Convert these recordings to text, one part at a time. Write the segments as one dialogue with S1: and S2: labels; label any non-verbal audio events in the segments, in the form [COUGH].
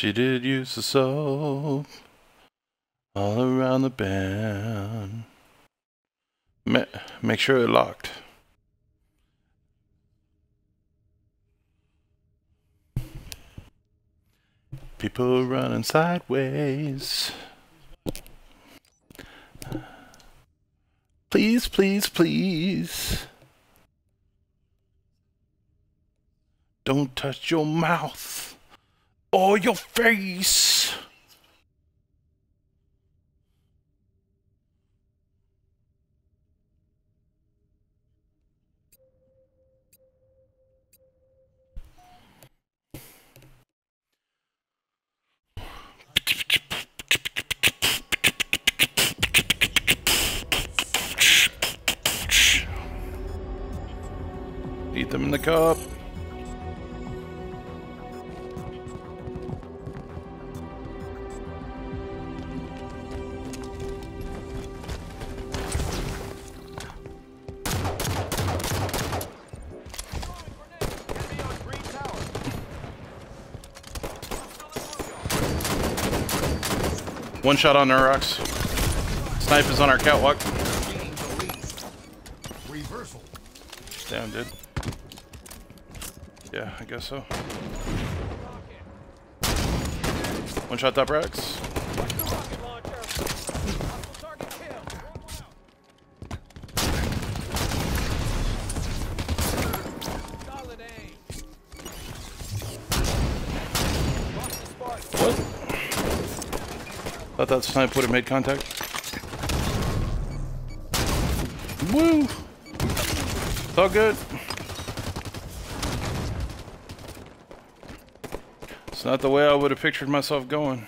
S1: She did use the soap all around the band. Ma- make sure it locked. People running sideways. Please, please, please. Don't touch your mouth or your face. Eat them in the cup. One shot on our rocks. Snipe is on our catwalk.
S2: Reversal.
S1: Damn, dude. Yeah, I guess so. One shot top racks. That snipe would have made contact. Woo! It's all good. It's not the way I would have pictured myself going.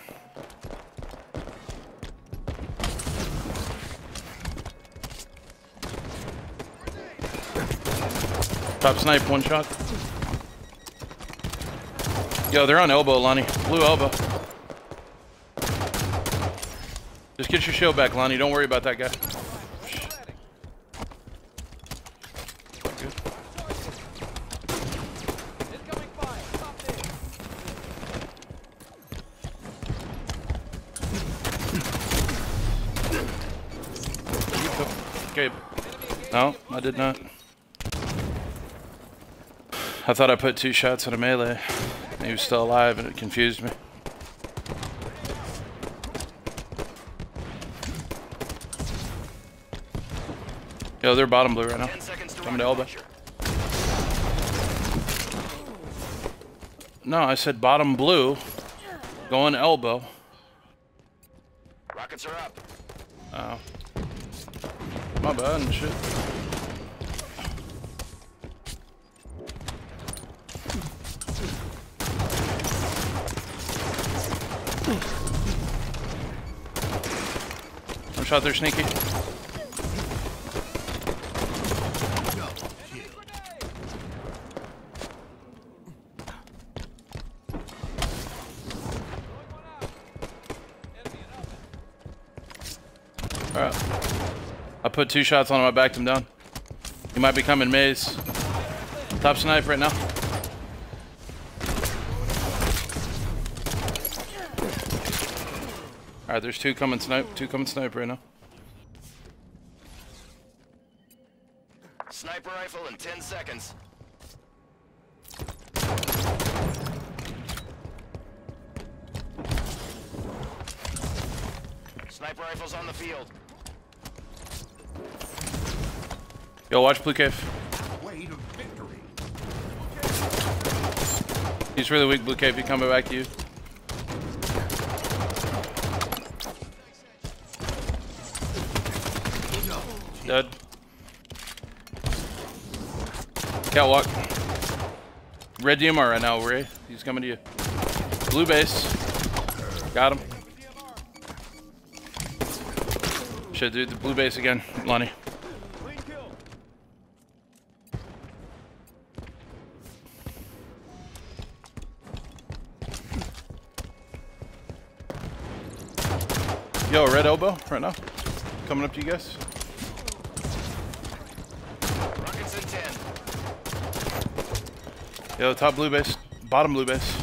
S1: Top snipe, one shot. Yo, they're on elbow, Lonnie. Blue elbow. Just get your shield back, Lonnie. Don't worry about that guy. Okay. No, I did not. I thought I put two shots in a melee. He was still alive and it confused me. Yo, they're bottom blue right now. Coming to elbow. No, I said bottom blue. Going elbow.
S2: Rockets are up.
S1: Oh. My bad and shit. One shot there, sneaky. Put two shots on him, I backed him down. He might be coming maze. Top snipe right now. Alright, there's two coming snipe, two coming snipe right now.
S2: Sniper rifle in 10 seconds. Sniper rifles on the field.
S1: Yo, watch Blue Cave. He's really weak, Blue Cave. He coming back to you. Dead. Catwalk. Red DMR right now, Ray. He's coming to you. Blue base. Got him. Shit, dude. The blue base again. Lonnie. Yo, red elbow right now. Coming up to you guys.
S2: Rockets in 10.
S1: Yo, top blue base. Bottom blue base.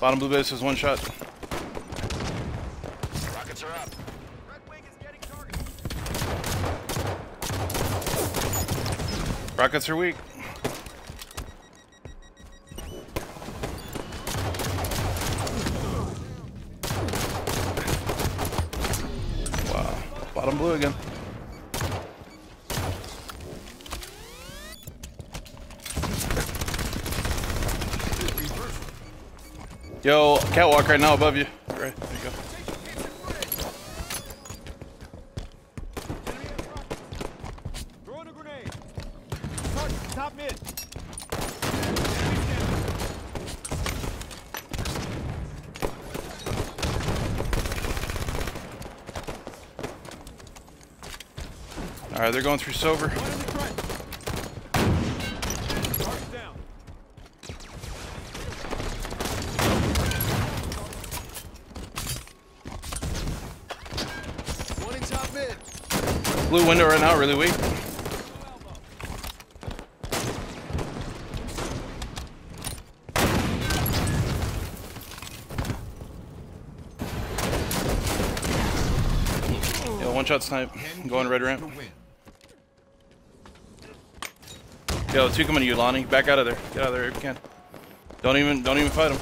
S1: Bottom blue base is one shot.
S2: Rockets are up.
S1: Red wing is getting targeted. Rockets are weak. Catwalk right now above you. Right, there you go.
S3: Throwing a grenade. Target, top mid.
S1: All right, they're going through sober.
S3: One in the front. Target down.
S2: One in top mid.
S1: Blue window right now, really weak. Yo, one shot snipe. Going red ramp. Yo, two coming to you, Lonnie. Back out of there. Get out of there if you can. Don't even, don't even fight him.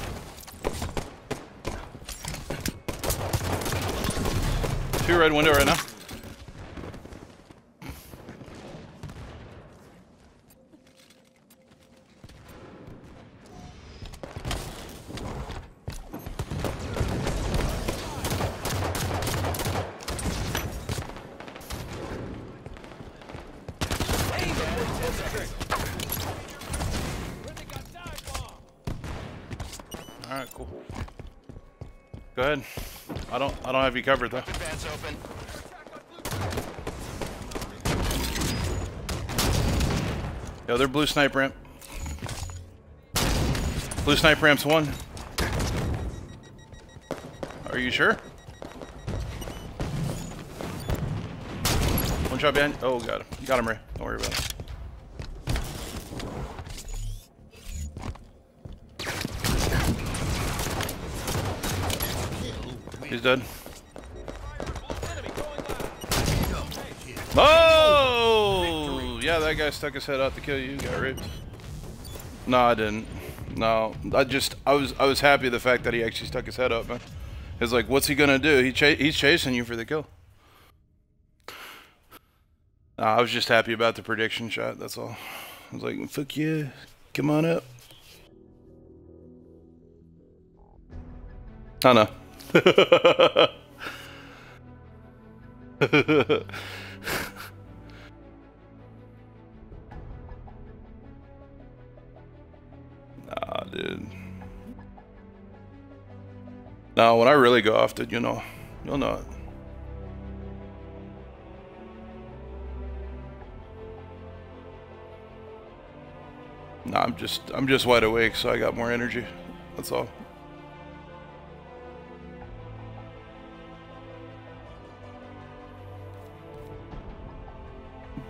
S1: Two red window right now. You covered though. Yo, they're blue snipe ramp. Blue snipe ramp's one. Are you sure? One shot behind. Oh, got him. Got him, Ray. Don't worry about it. He's dead. Guy stuck his head out to kill you. Got raped. No, I didn't. No, I just I was I was happy the fact that he actually stuck his head up, man. It's like, what's he gonna do? He cha- he's chasing you for the kill. Nah, I was just happy about the prediction shot. That's all. I was like, fuck yeah, come on up. I know. [LAUGHS] Now, when I really go off, dude, you know, you'll know it. Nah, I'm just, I'm just wide awake, so I got more energy. That's all.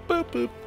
S1: Boop boop.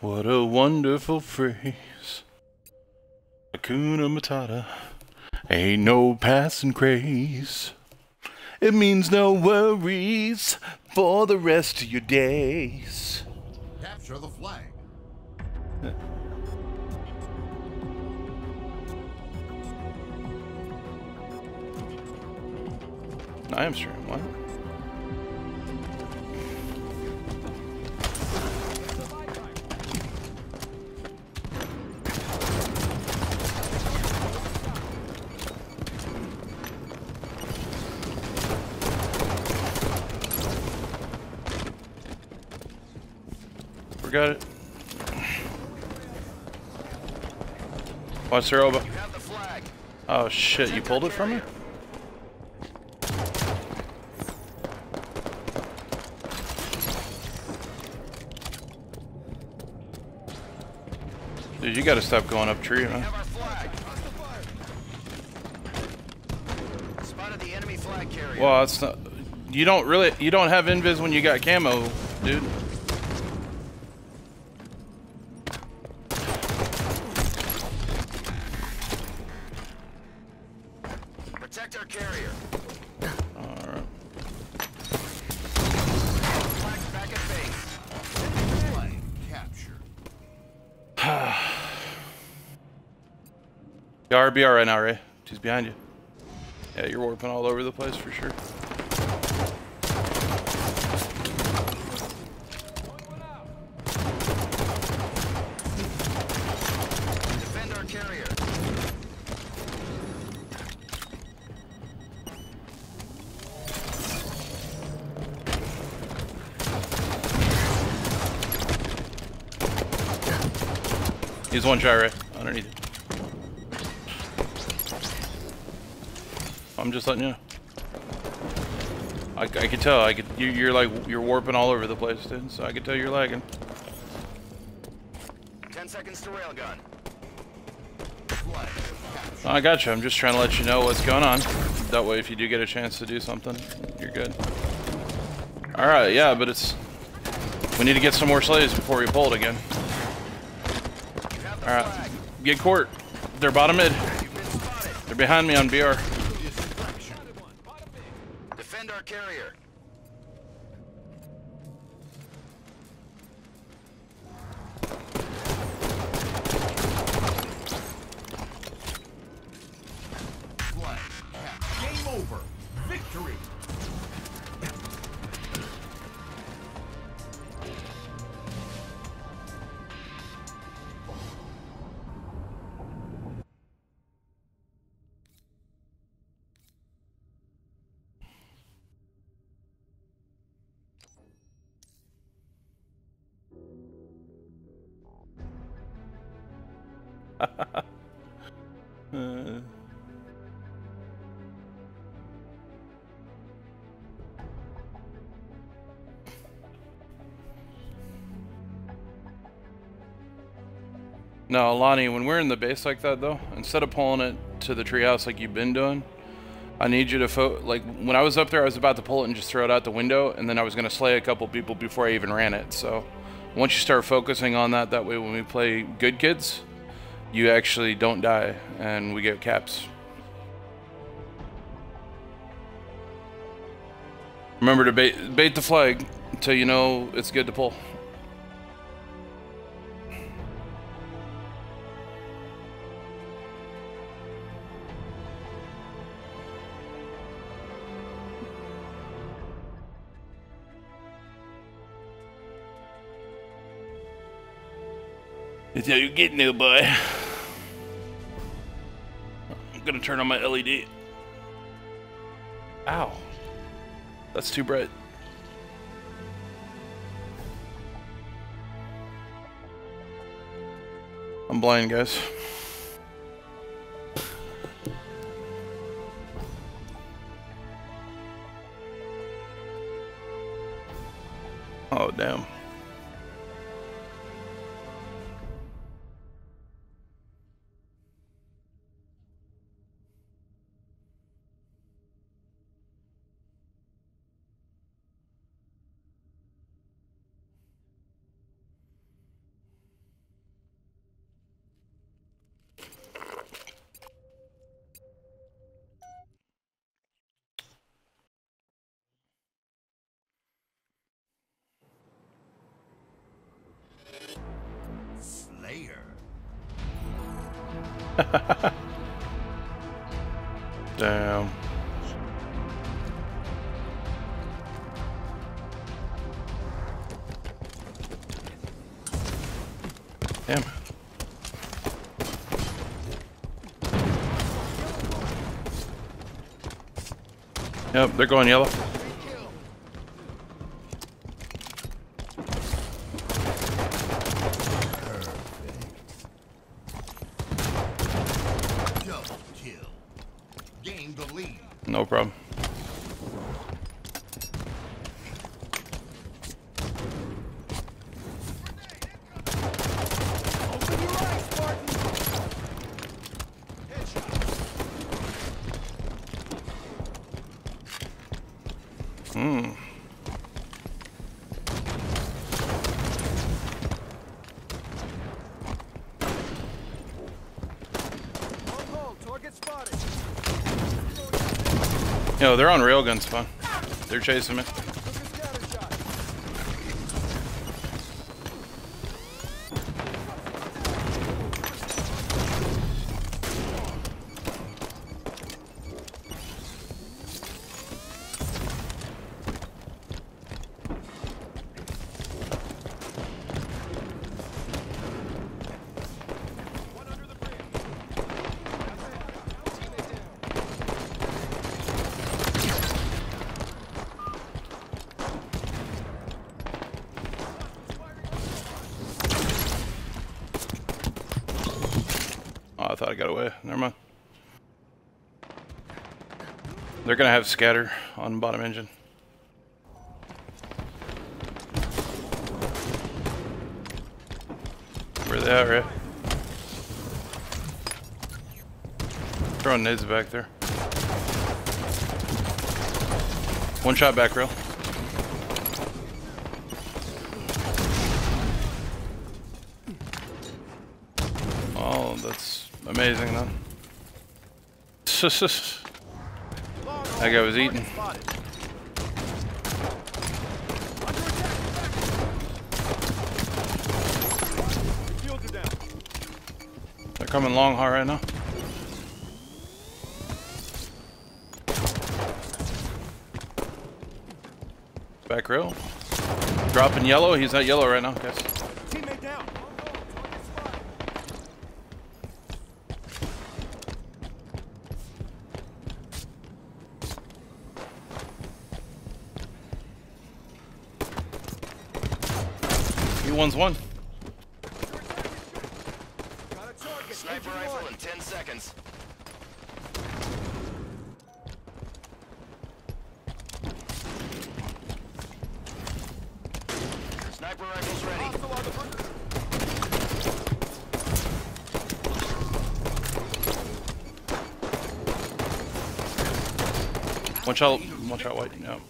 S1: What a wonderful phrase. Hakuna Matata. Ain't no passing craze. It means no worries for the rest of your days.
S4: Capture the flag.
S1: I am streaming. What? Forgot it. What's your
S2: flag.
S1: Oh shit, you pulled it from me? Dude, you gotta stop going up tree, man. Well, it's not. You don't really. You don't have invis when you got camo, dude. You alright right now, Ray. She's behind you. Yeah, you're warping all over the place for sure.
S2: Defend our carrier.
S1: He's one shot, Ray. Just letting you know. I, I can tell. I could. You, you're like you're warping all over the place, dude. So I can tell you're lagging.
S2: Ten seconds to railgun.
S1: I got you. I'm just trying to let you know what's going on. That way, if you do get a chance to do something, you're good. All right. Yeah, but it's. We need to get some more slaves before we pull it again.
S2: You have the
S1: All right. Get court. They're bottom mid.
S2: You've been spotted.
S1: They're behind me on BR. No, Lonnie, when we're in the base like that though, instead of pulling it to the treehouse like you've been doing, I need you to like when I was up there, I was about to pull it and just throw it out the window, and then I was gonna slay a couple people before I even ran it. So once you start focusing on that, that way when we play good kids, you actually don't die and we get caps. Remember to bait, bait the flag until you know it's good to pull. That's how you get new, boy. I'm gonna turn on my LED. Ow. That's too bright. I'm blind, guys. They're going yellow.
S4: Double kill. Gain the lead.
S1: No problem.
S3: Open your eyes, Spartan!
S1: Hmm.
S3: On hold, target spotted.
S1: Yo, they're on railgun spawn. They're chasing me. They're gonna have scatter on bottom engine. Where they at, right? Throwing nades back there. One shot back rail. Oh, that's amazing then. [LAUGHS] that guy was eating. They're coming long hard right now. Back rail. Dropping yellow. He's not yellow right now, guys.
S3: Teammate down. On hold, target spotted.
S1: He one's one.
S2: Sniper rifle in 10 seconds. Sniper rifle's ready.
S1: One shot. One shot white. Yep.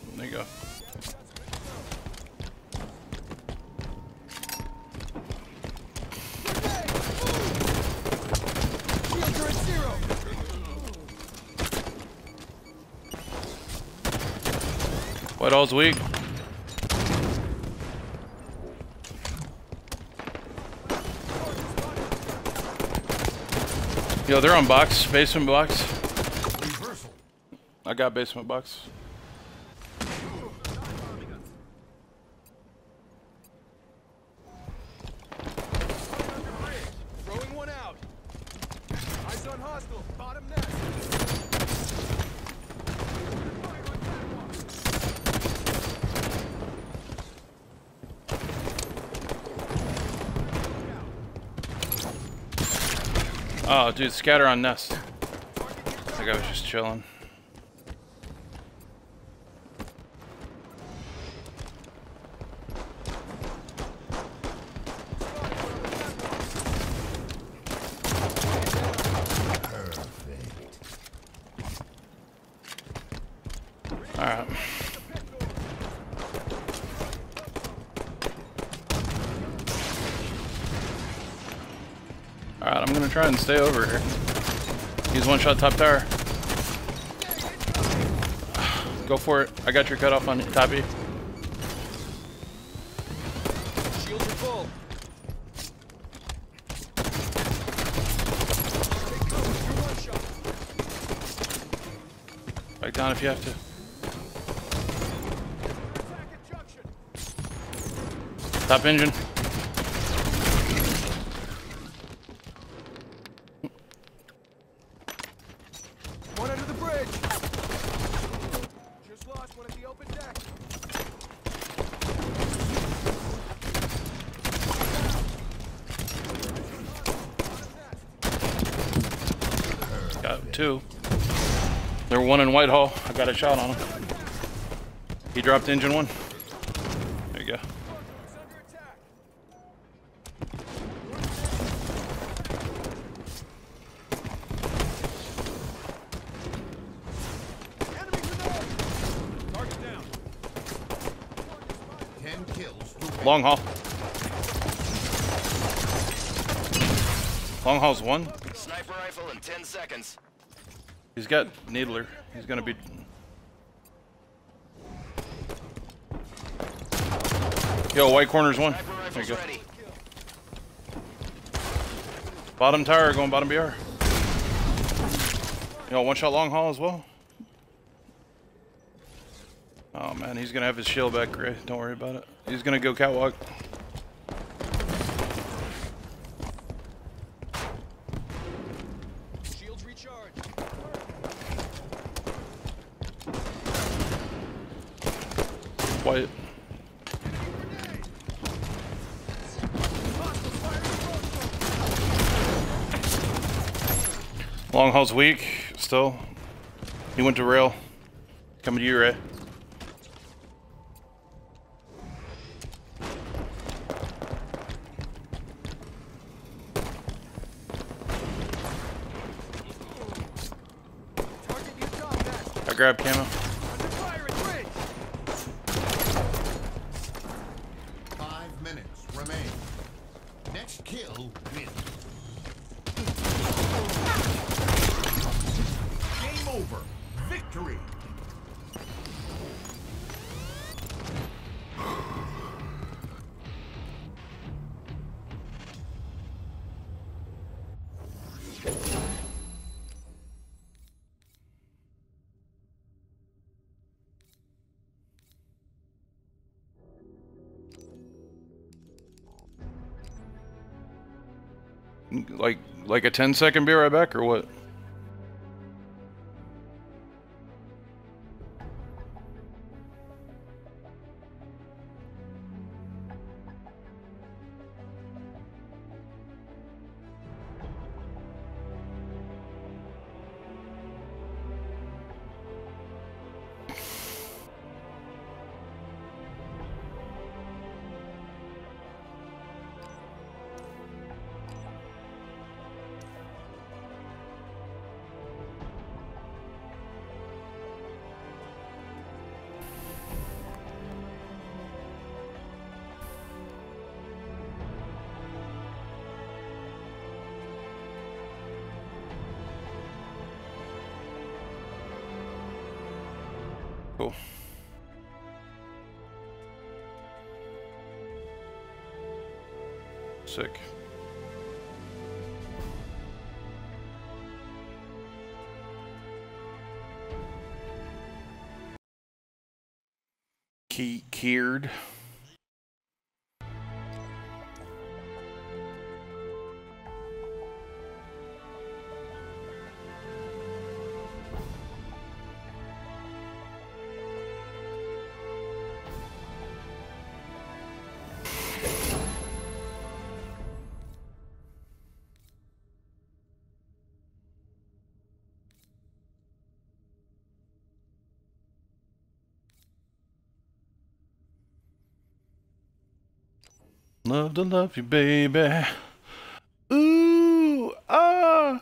S1: All's weak. Yo, they're on box. Basement box.
S4: Reversal.
S1: I got basement box.
S3: Throwing one out. Eyes on hostile. Bottom nest.
S1: Oh, dude, scatter on nest. That guy was just chilling. run, stay over here. He's one shot top tower. Go for it. I got your cut off on top of.
S3: Shields are full.
S1: Back down if you have to. Top engine. Whitehall. I got a shot on him. He dropped engine one. There you go.
S3: It's under attack. Enemy grenade! Target down.
S4: Ten kills to win.
S1: Long haul. Long haul's one.
S2: Sniper rifle in 10 seconds.
S1: He's got Needler. He's gonna be. Yo, white corner's one. There you go. Bottom tire going bottom BR. Yo, one shot long haul as well. Oh man, he's gonna have his shield back, Gray. Don't worry about it. He's gonna go catwalk.
S3: Shields recharged.
S1: Quiet.
S3: Grenade! Hostile
S1: haul's weak still. He went to rail. Coming to you, Ray. Like a 10 second be right back or what? Key Keared. To love you, baby. Ooh, ah.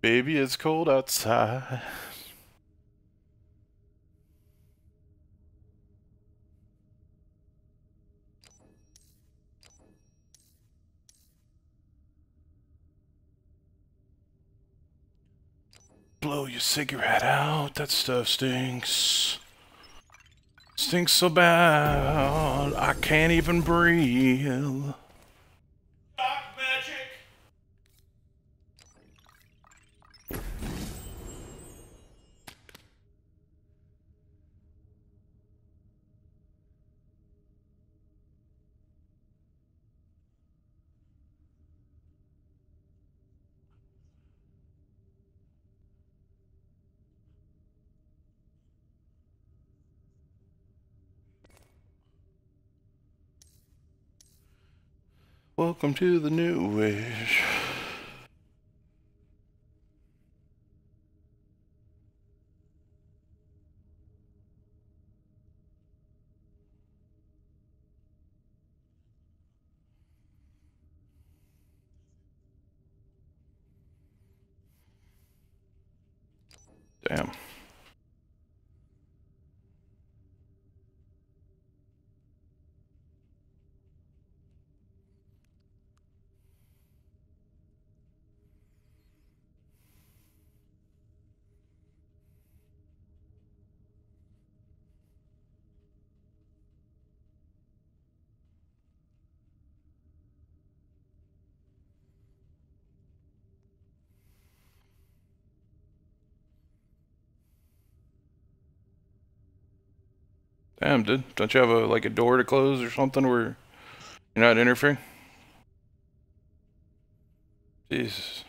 S1: Baby, it's cold outside. Cigarette out. That stuff stinks. Stinks so bad, I can't even breathe. Welcome to the new age. Damn, dude. Don't you have a like a door to close or something where you're not interfering? Jesus.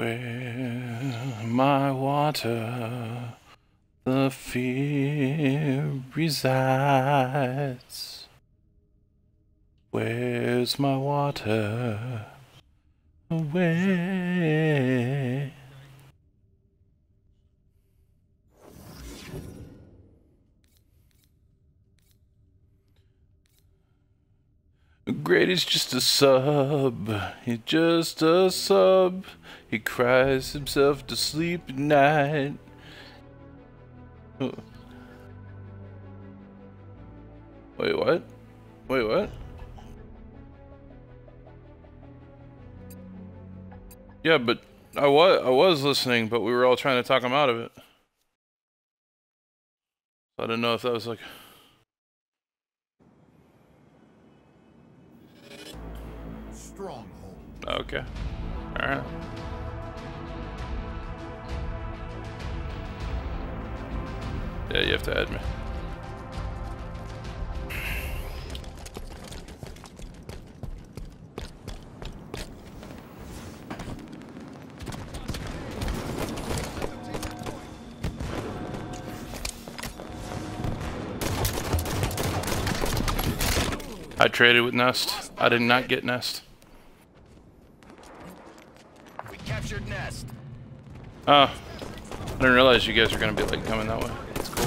S1: Where my water, the fear resides. Where's my water? Away. Great is just a sub. He's just a sub. He cries himself to sleep at night. Wait, what? Wait, what? Yeah, but I was I was listening, but we were all trying to talk him out of it. I didn't know if that was like. Okay. Alright. Yeah, you have to add me. I traded with Nest. I did not get Nest.
S2: We captured Nest.
S1: Oh. I didn't realize you guys were gonna be like coming that way. That's cool.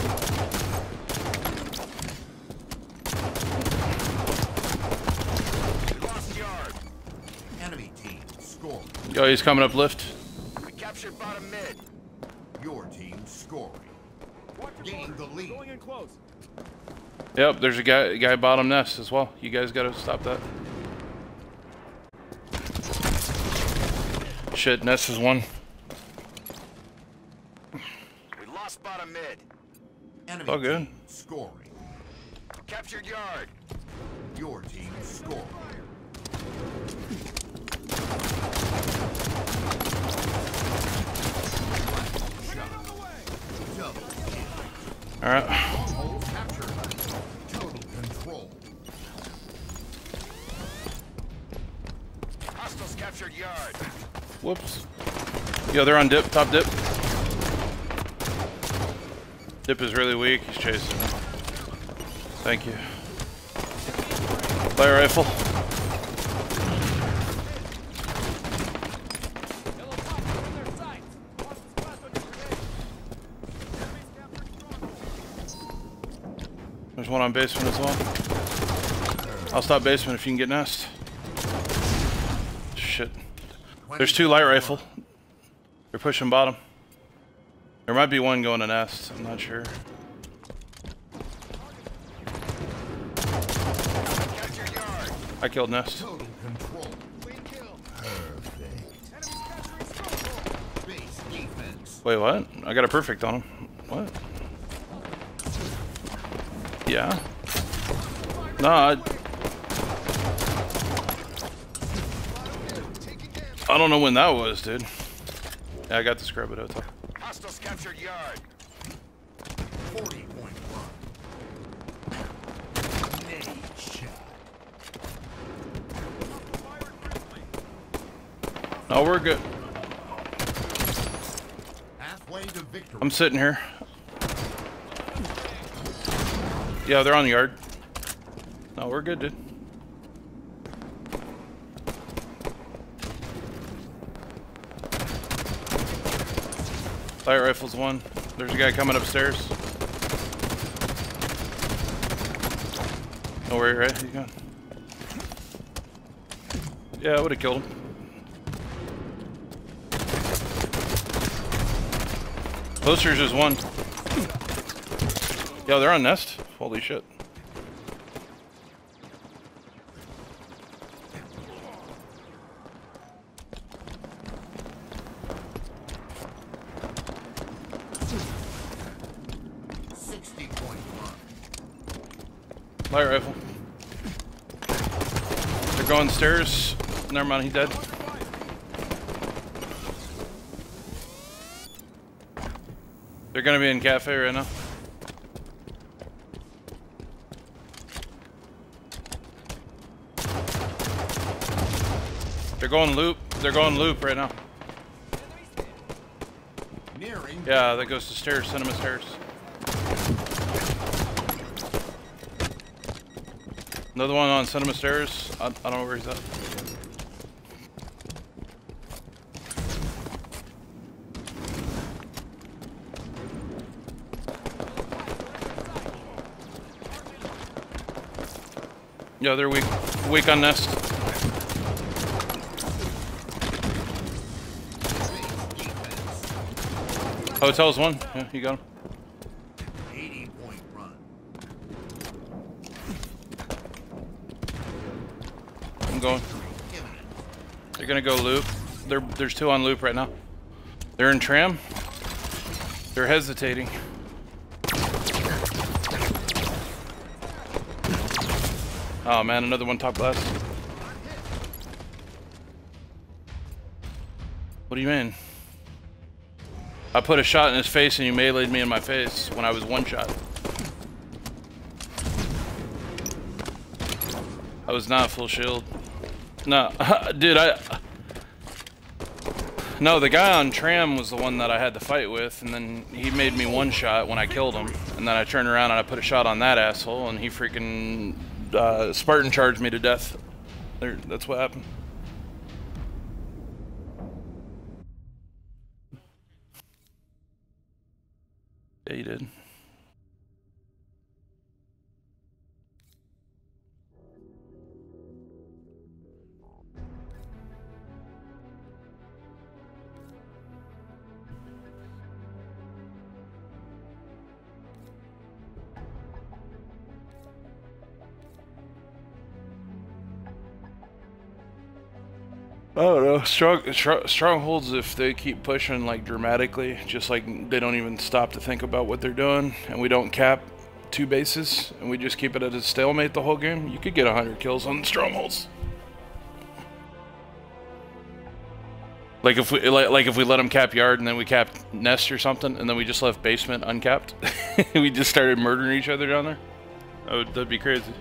S2: We lost yard.
S4: Enemy team scoring.
S1: Oh, he's coming up lift.
S2: We captured bottom mid.
S4: Your team scoring. Gain the lead.
S3: Going in close.
S1: Yep, there's a guy guy bottom nest as well. You guys gotta stop that. Shit, nest is one.
S2: We lost bottom mid.
S4: Enemy
S1: all good.
S4: scoring.
S2: Captured yard.
S4: Your team scoring.
S1: Alright.
S4: Total control.
S2: Hostiles captured yard.
S1: Whoops. Yo, they're on dip, top dip. Dip is really weak. He's chasing. Thank you. Fire rifle. There's one on basement as well. I'll stop basement if you can get nest. Shit. There's two light rifle. They're pushing bottom. There might be one going to nest. I'm not sure. I killed nest. Wait, what? I got a perfect on him. What? Yeah. No, I, I don't know when that was, dude. Yeah, I got the scrub at hotel.
S2: Hostiles captured yard.
S4: 40 point run. Nade shot.
S1: No, we're good.
S4: Halfway to victory.
S1: I'm sitting here. Yeah, they're on the yard. No, we're good, dude. Light rifles one. There's a guy coming upstairs. Oh, where right? He's gone. Yeah, I would have killed him. Closer's is one. Yo, they're on nest. Holy shit.
S4: Sixty point run.
S1: Light rifle. They're going stairs. Never mind, he's dead. They're gonna be in cafe right now. They're going loop. They're going loop right now. Yeah, that goes to stairs, cinema stairs. Another one on cinema stairs. I, I don't know where he's at. Yeah, they're weak. Weak on nest. Hotel's one. Yeah, you got him.
S4: 80 point run.
S1: I'm going.
S4: Imminent.
S1: They're gonna go loop. There, there's two on loop right now. They're in tram. They're hesitating. Oh man, another one top glass. What do you mean? I put a shot in his face and you meleeed me in my face when I was one shot. I was not full shield. No, [LAUGHS] dude, I. No, the guy on tram was the one that I had to fight with, and then he made me one shot when I killed him, and then I turned around and I put a shot on that asshole, and he freaking uh, Spartan charged me to death. There, that's what happened. Oh, I don't know. Strong, str- strongholds, if they keep pushing like dramatically, just like they don't even stop to think about what they're doing, and we don't cap two bases, and we just keep it at a stalemate the whole game, you could get 100 kills on strongholds. Like if we like, like if we let them cap yard and then we cap nest or something, and then we just left basement uncapped, [LAUGHS] we just started murdering each other down there. That would that'd be crazy.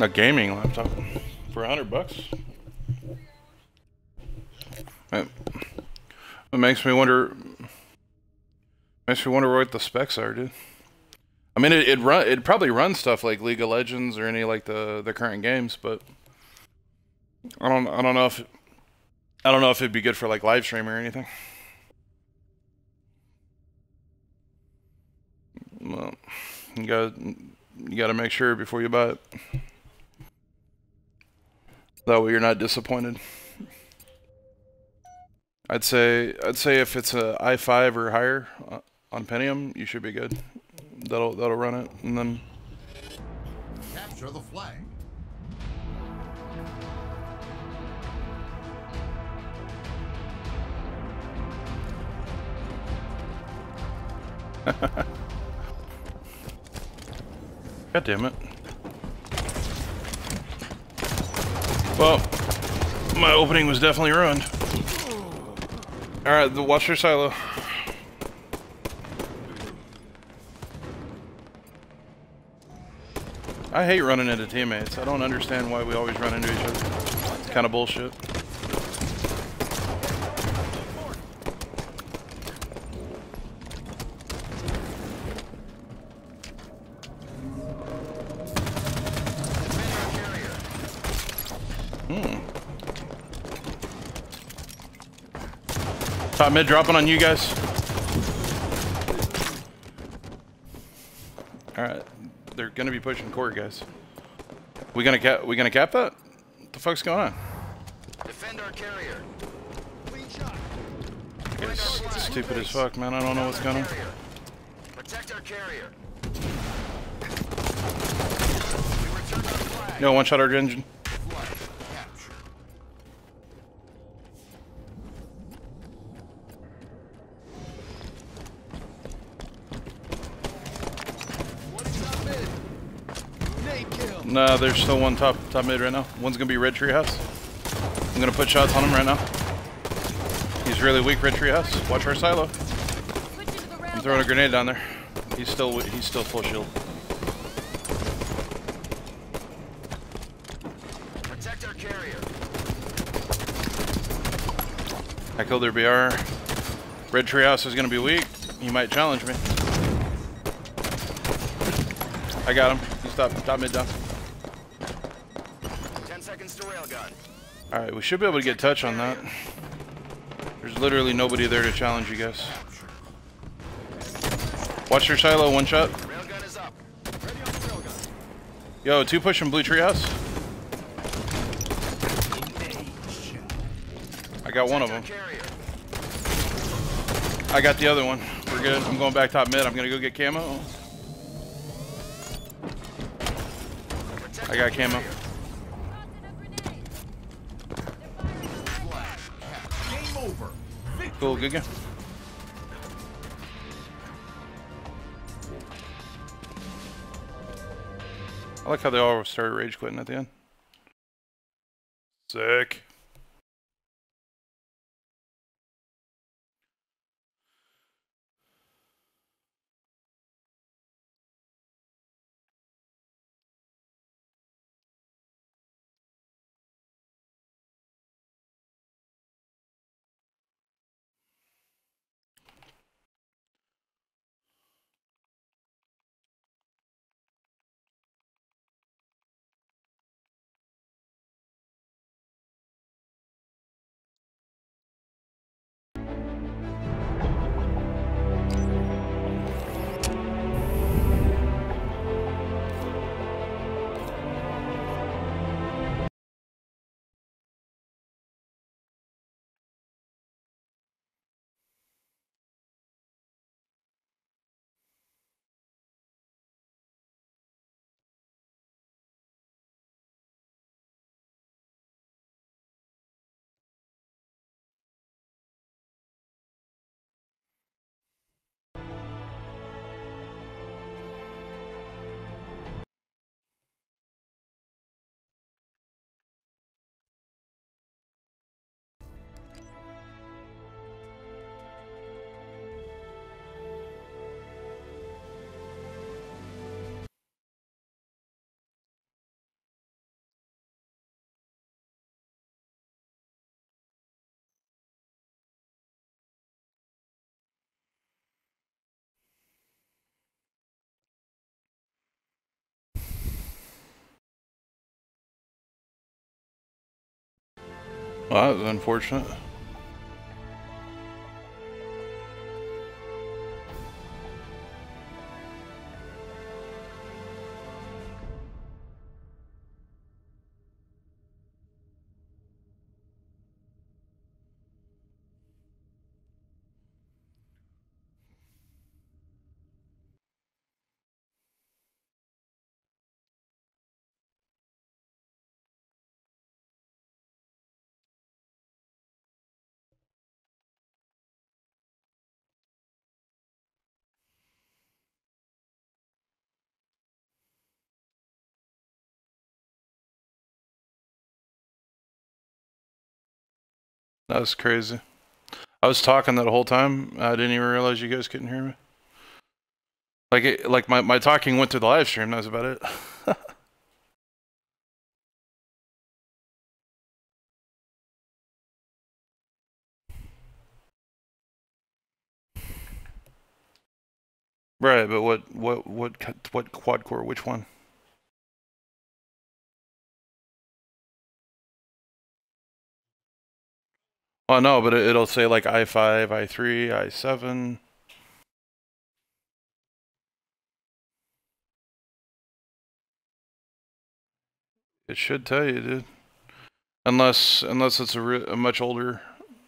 S1: A gaming laptop for a hundred bucks. It, it makes me wonder. Makes me wonder what the specs are, dude. I mean, it it run it probably runs stuff like League of Legends or any like the the current games, but I don't I don't know if I don't know if it'd be good for like live stream or anything. Well, you got you got to make sure before you buy it. That way you're not disappointed. I'd say I'd say if it's a i5 or higher uh, on Pentium, you should be good. That'll that'll run it, and then
S4: Capture the flag. [LAUGHS]
S1: God damn it. Well, my opening was definitely ruined. Alright, the watch your silo. I hate running into teammates. I don't understand why we always run into each other. It's kind of bullshit. Mid dropping on you guys. Alright. They're gonna be pushing core guys. We gonna cap we gonna cap that? What the fuck's going on?
S2: Defend our carrier.
S3: Clean shot.
S1: It's stupid as fuck, man. I don't know what's going on.
S2: Protect our carrier. We returned our flag.
S1: No, one shot our engine.
S3: Uh,
S1: nah, there's still one top top mid right now. One's gonna be red tree house. I'm gonna put shots on him right now. He's really weak, red tree house. Watch our silo. I'm throwing a grenade down there. He's still he's still full shield.
S2: Protect our carrier.
S1: I killed their BR. Red tree house is gonna be weak. He might challenge me. I got him. He's top top mid down. All right, we should be able to get touch on that. There's literally nobody there to challenge you guys. Watch your silo, one shot. Yo, two pushing blue tree house. I got one of them. I got the other one. We're good. I'm going back top mid. I'm gonna go get camo. I got camo. Cool, game. I like how they all started rage quitting at the end. Sick. Well, that was unfortunate. That was crazy. I was talking that whole time. I didn't even realize you guys couldn't hear me. Like, it, like my, my talking went through the live stream. That was about it. [LAUGHS] right, but what what what what quad core? Which one? Oh no, but it, it'll say like i five, i three, i seven. It should tell you, dude. Unless unless it's a, a much older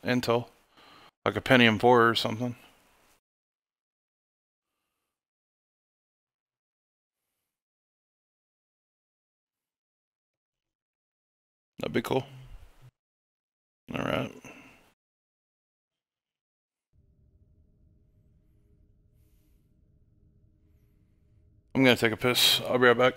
S1: Intel, like a Pentium four or something. That'd be cool. All right. I'm gonna take a piss. I'll be right back.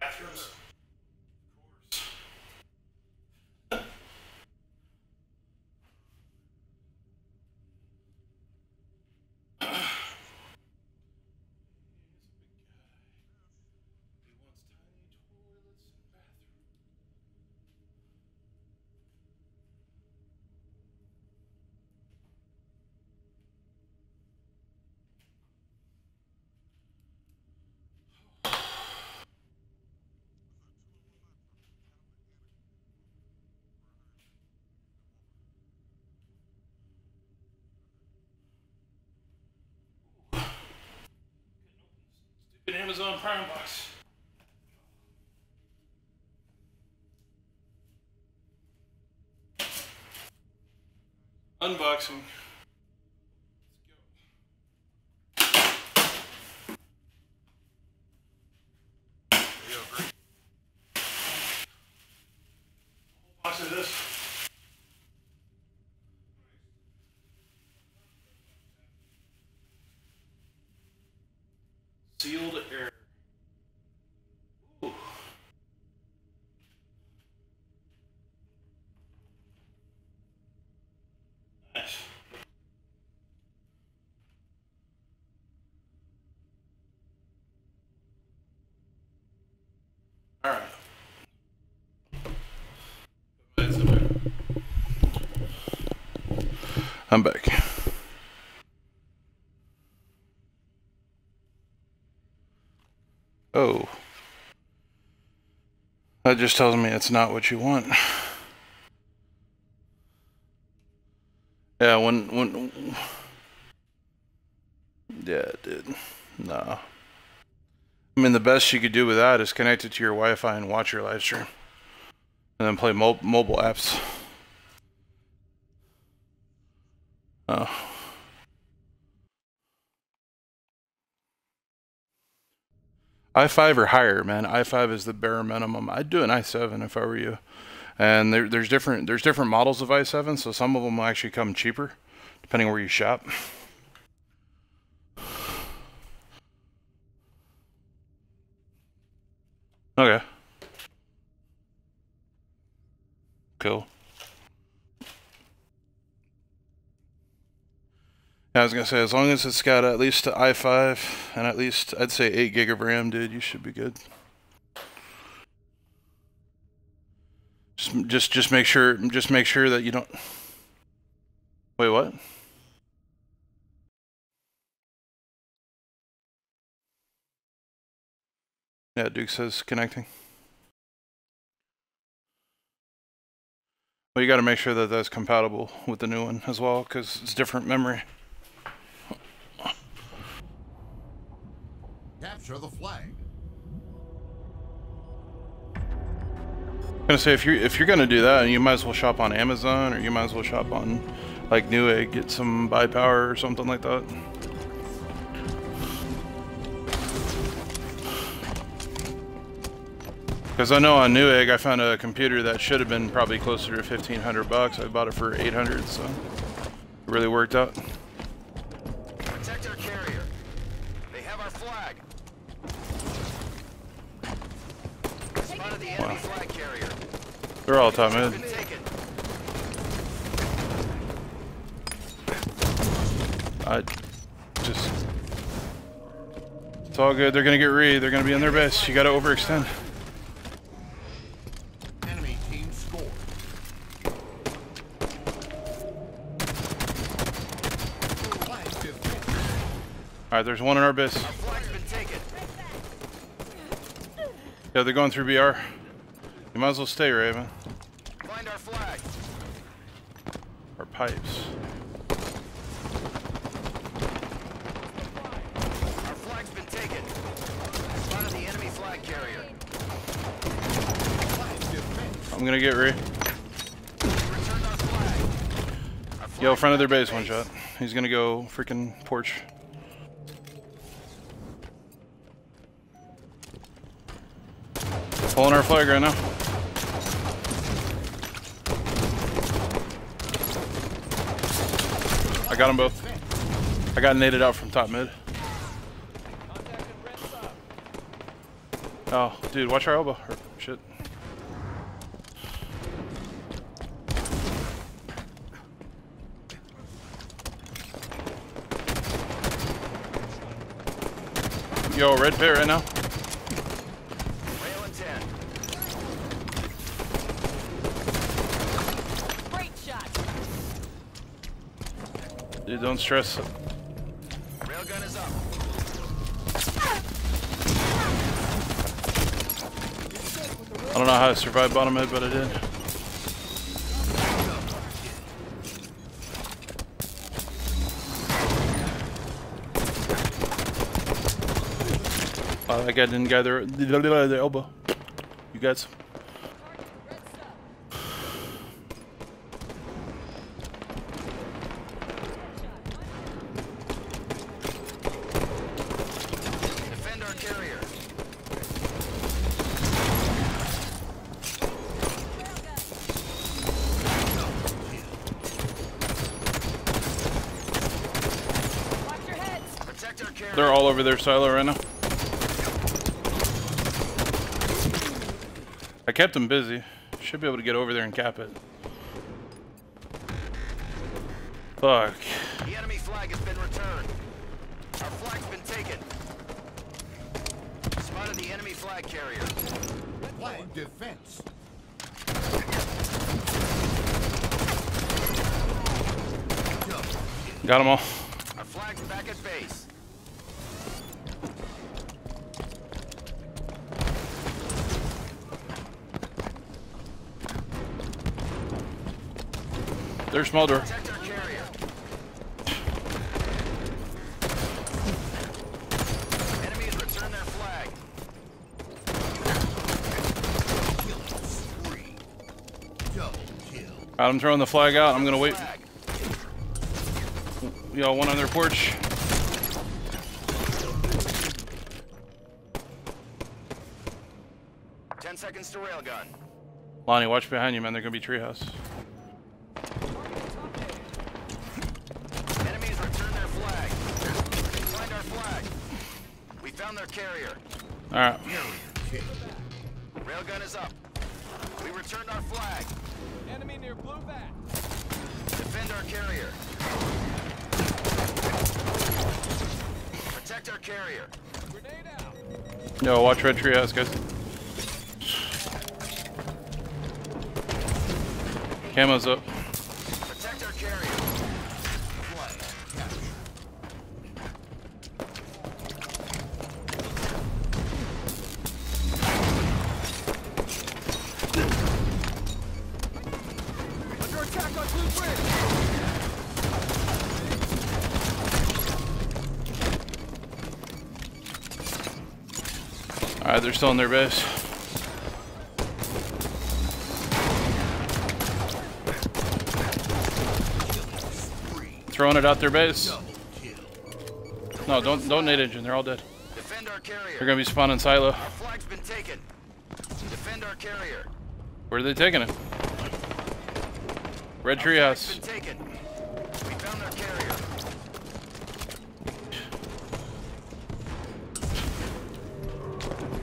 S1: Bathrooms. Amazon Prime box. Unboxing. Alright. I'm back. Oh. That just tells me it's not what you want. Yeah, when, when... Yeah, dude. Nah. I mean, the best you could do with that is connect it to your Wi-Fi and watch your live stream, and then play mo- mobile apps. Oh. i5 or higher, man. i5 is the bare minimum. I'd do an i7 if I were you. And there, there's different there's different models of i7, so some of them will actually come cheaper, depending where you shop. Okay. Cool. I was gonna say, as long as it's got at least an i5 and at least, I'd say 8 gig of RAM, dude, you should be good. Just, just, just make sure, just make sure that you don't. Wait, what? Yeah, Duke says connecting. Well, you got to make sure that that's compatible with the new one as well, because it's different memory.
S4: Capture the flag.
S1: I'm gonna say if you're if you're gonna do that, you might as well shop on Amazon or you might as well shop on like Newegg, get some buy power or something like that. Because I know on Newegg I found a computer that should have been probably closer to 1500 bucks. I bought it for 800, so it really worked out.
S2: Protect our carrier. They have our flag. Spotted the enemy flag carrier.
S1: They're all top mid. I just it's all good. They're gonna get re. They're gonna be in their best. You gotta overextend.
S4: Enemy team scored. Flag defense.
S1: All right, there's one in our base.
S2: Our flag's been taken.
S1: Yeah, they're going through BR. You might as well stay, Raven.
S2: Find our flag.
S1: Or pipes.
S2: Our flag's been taken. Spotted the enemy flag carrier.
S1: I'm gonna get re.
S2: We returned our flag. Our
S1: Yo, front of their base, one shot. He's gonna go freaking porch. Pulling our flag right now. I got them both. I got naded out from top mid. Oh, dude, watch our elbow. Shit. Yo, red pit right now.
S2: Rail and 10.
S5: Great shot.
S1: Dude, don't stress.
S2: Railgun is up.
S1: I don't know how I survived bottom mid, but I did. Uh, that guy didn't gather the elbow. You guys.
S2: Defend our carrier.
S5: Watch your heads.
S2: Protect our carrier.
S1: They're all over their silo right now. I kept them busy. Should be able to get over there and cap it. Fuck.
S2: The enemy flag has been returned. Our flag's been taken. Spotted the enemy flag carrier.
S4: Flag defense.
S1: Got them all.
S4: Kill.
S1: Alright, I'm throwing the flag out. I'm gonna wait. Y'all, one on their porch.
S2: Ten seconds to railgun.
S1: Lonnie, watch behind you, man. They're gonna be treehouse. Red treehouse, guys. Camo's up. Still in their base. Throwing it out their base. No, don't don't nade engine. They're all dead.
S2: Defend our carrier.
S1: They're gonna be spawning silo.
S2: Flag's been taken. Defend our carrier.
S1: Where are they taking it? Red treehouse.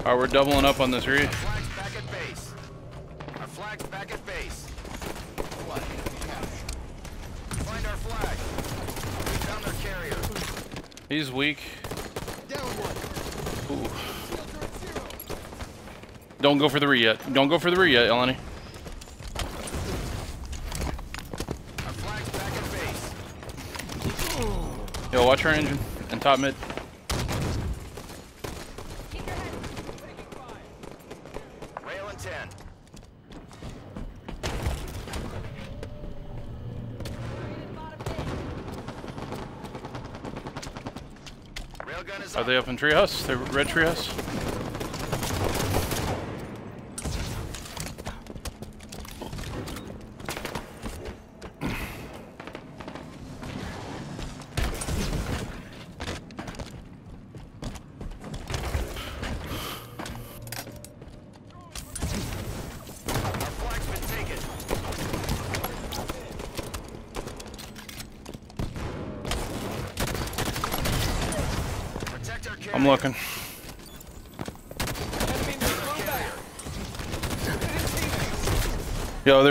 S1: Alright, we're doubling up on this re.
S2: Flag's back at base. Our flag's back at base. Find our flag. We their carrier.
S1: He's weak. Ooh. Don't go for the re yet. Don't go for the re yet, Eleni. Yo, watch our engine. And top mid.
S5: Keep your head.
S3: Taking fire.
S2: Rail and 10. Railgun is
S1: Are
S2: up.
S1: they up They're red treehouse?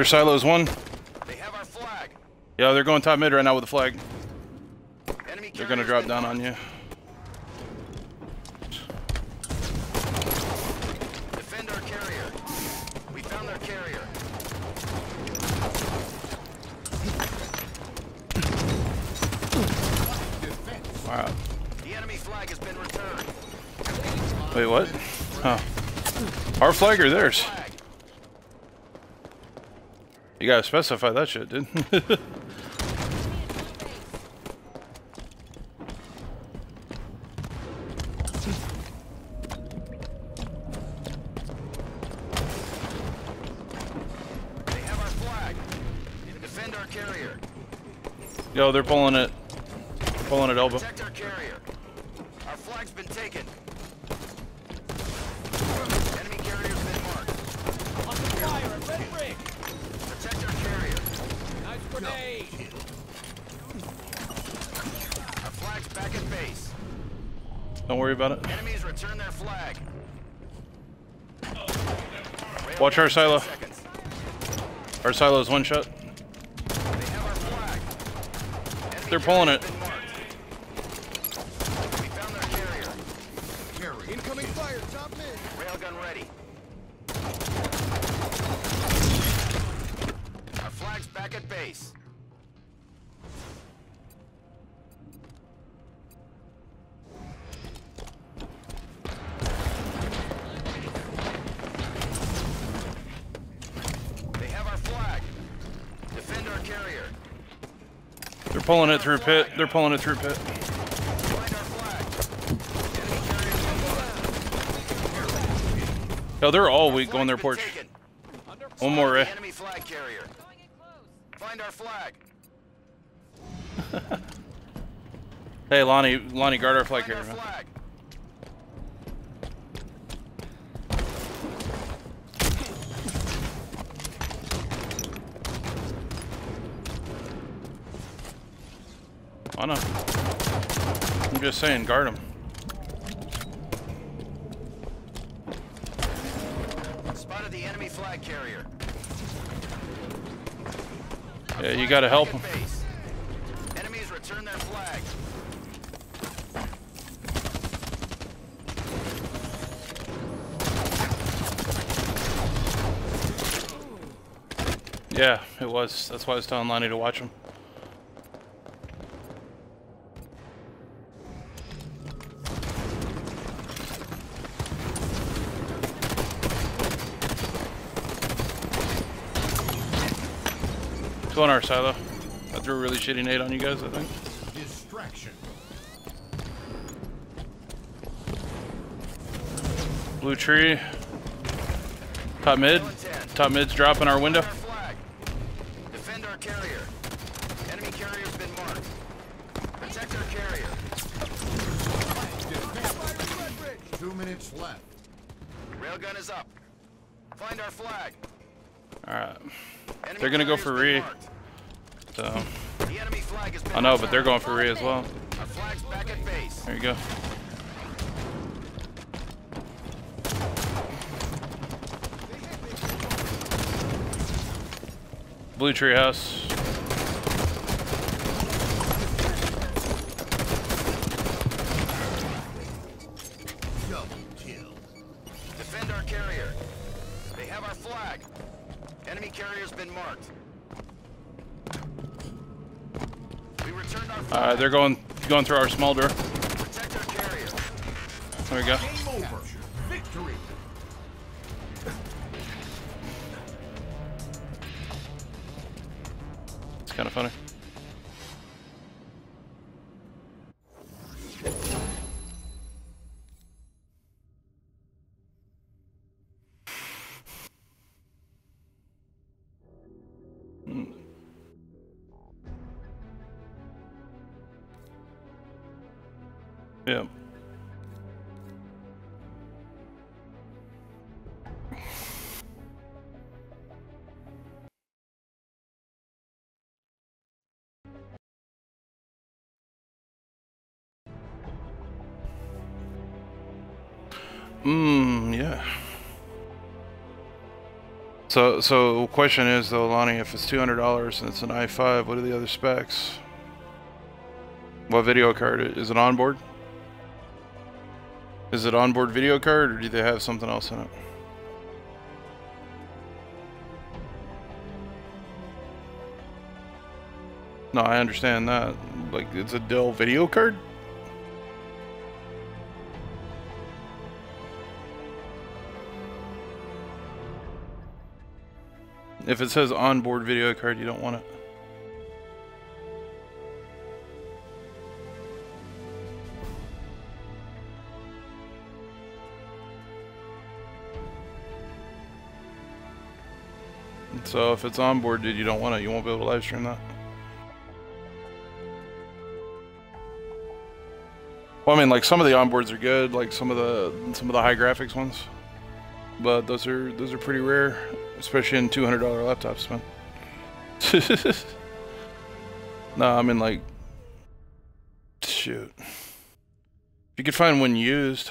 S1: Yo, their silos one.
S2: They have our flag.
S1: Yo, they're going top mid right now with the flag.
S2: Enemy
S1: They're gonna drop down on you.
S2: Defend our carrier. We found their carrier.
S1: Wow.
S2: The enemy flag has been returned.
S1: Wait, what? Huh. Our flag or theirs? You gotta specify that shit, dude.
S2: They have our flag. [LAUGHS] Defend our carrier.
S1: Yo, they're pulling it. Pulling it elbow.
S2: Protect our carrier. Our flag's been taken. Enemy carrier's been marked.
S3: Under fire at red brig.
S2: Protect our carrier.
S3: Nice grenade.
S2: Our flag's back at base.
S1: Don't worry about it.
S2: Enemies return their flag.
S1: Watch our silo.
S2: Seconds.
S1: Our silo's one shot.
S2: They have our flag.
S1: They're pulling it. Through pit. They're pulling it through pit. No, they're all weak going their porch. One more, Ray.
S2: Enemy flag carrier. Find our flag.
S1: Hey, Lonnie, Lonnie, guard our flag carrier, man. Why not? I'm just saying, guard him.
S2: Spotted the enemy flag carrier.
S1: Yeah, you gotta help him.
S2: Back at base. Enemies return their flag.
S1: Yeah, it was. That's why I was telling Lonnie to watch him. Go on our silo. I threw a really shitty nade on you guys, I think.
S4: Distraction.
S1: Blue tree. Top mid. Top mid's dropping our window.
S2: Defend our carrier. Enemy carrier's been marked. Protect our carrier.
S4: Two minutes left.
S2: Railgun is up. Find our flag.
S1: Alright. They're gonna go for
S2: been
S1: re.
S2: marked.
S1: So,
S2: The enemy flag has been
S1: I know, but they're going for re as well. There you go. Blue tree house. They're going going through our small door.
S2: Protect our carrier.
S1: There we go. So, so question is though, Lonnie, if it's two hundred dollars and it's an i5, what are the other specs? What video card is it onboard? Is it onboard video card, or do they have something else in it? No, I understand that. Like, it's a Dell video card. If it says onboard video card, you don't want it. So if it's onboard, dude, you don't want it. You won't be able to live stream that. Well, I mean, like some of the onboards are good, like some of the some of the high graphics ones, but those are those are pretty rare, especially in two hundred dollar laptops, man. [LAUGHS] no, I mean like, shoot, if you could find one used,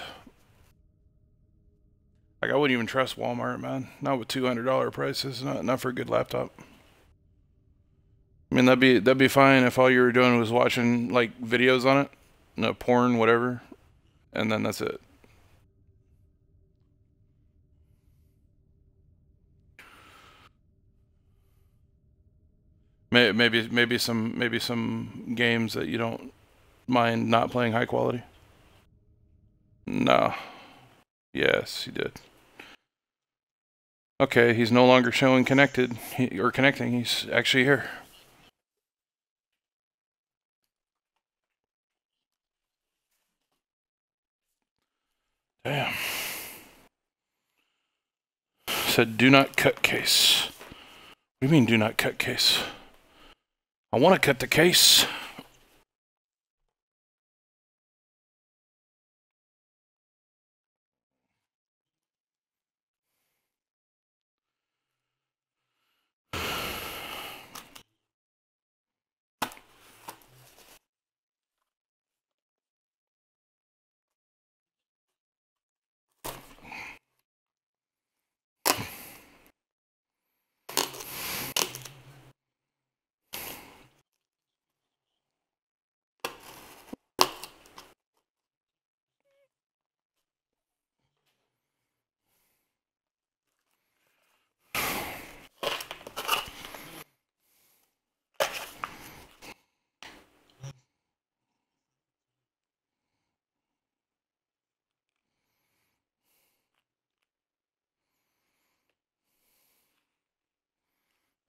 S1: like I wouldn't even trust Walmart, man. Not with two hundred dollar prices, not not for a good laptop. I mean that'd be that'd be fine if all you were doing was watching like videos on it, no porn, whatever, and then that's it. Maybe maybe some maybe some games that you don't mind not playing high quality. No. Yes, he did. Okay, he's no longer showing connected he, or connecting. He's actually here. Damn. Said do not cut case. What do you mean do not cut case? I want to cut the case.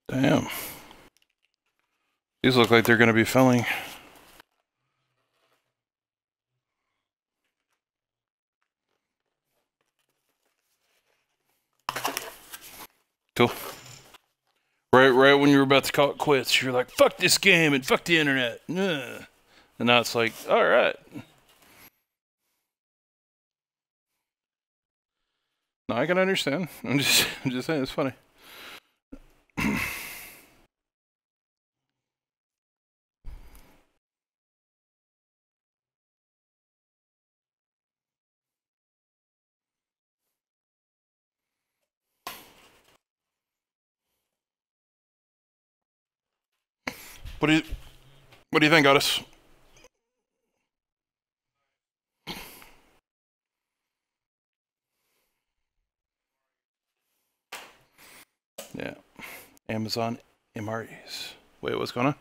S1: Damn. These look like they're going to be filling. Cool. Right, right when you were about to call it quits, you're like, "Fuck this game and fuck the internet," and now it's like, "All right." No, I can understand. I'm just, [LAUGHS] I'm just saying, it's funny. [CLEARS THROAT] What do you What do you think, Otis? Yeah. Amazon MREs. Wait, what's going on?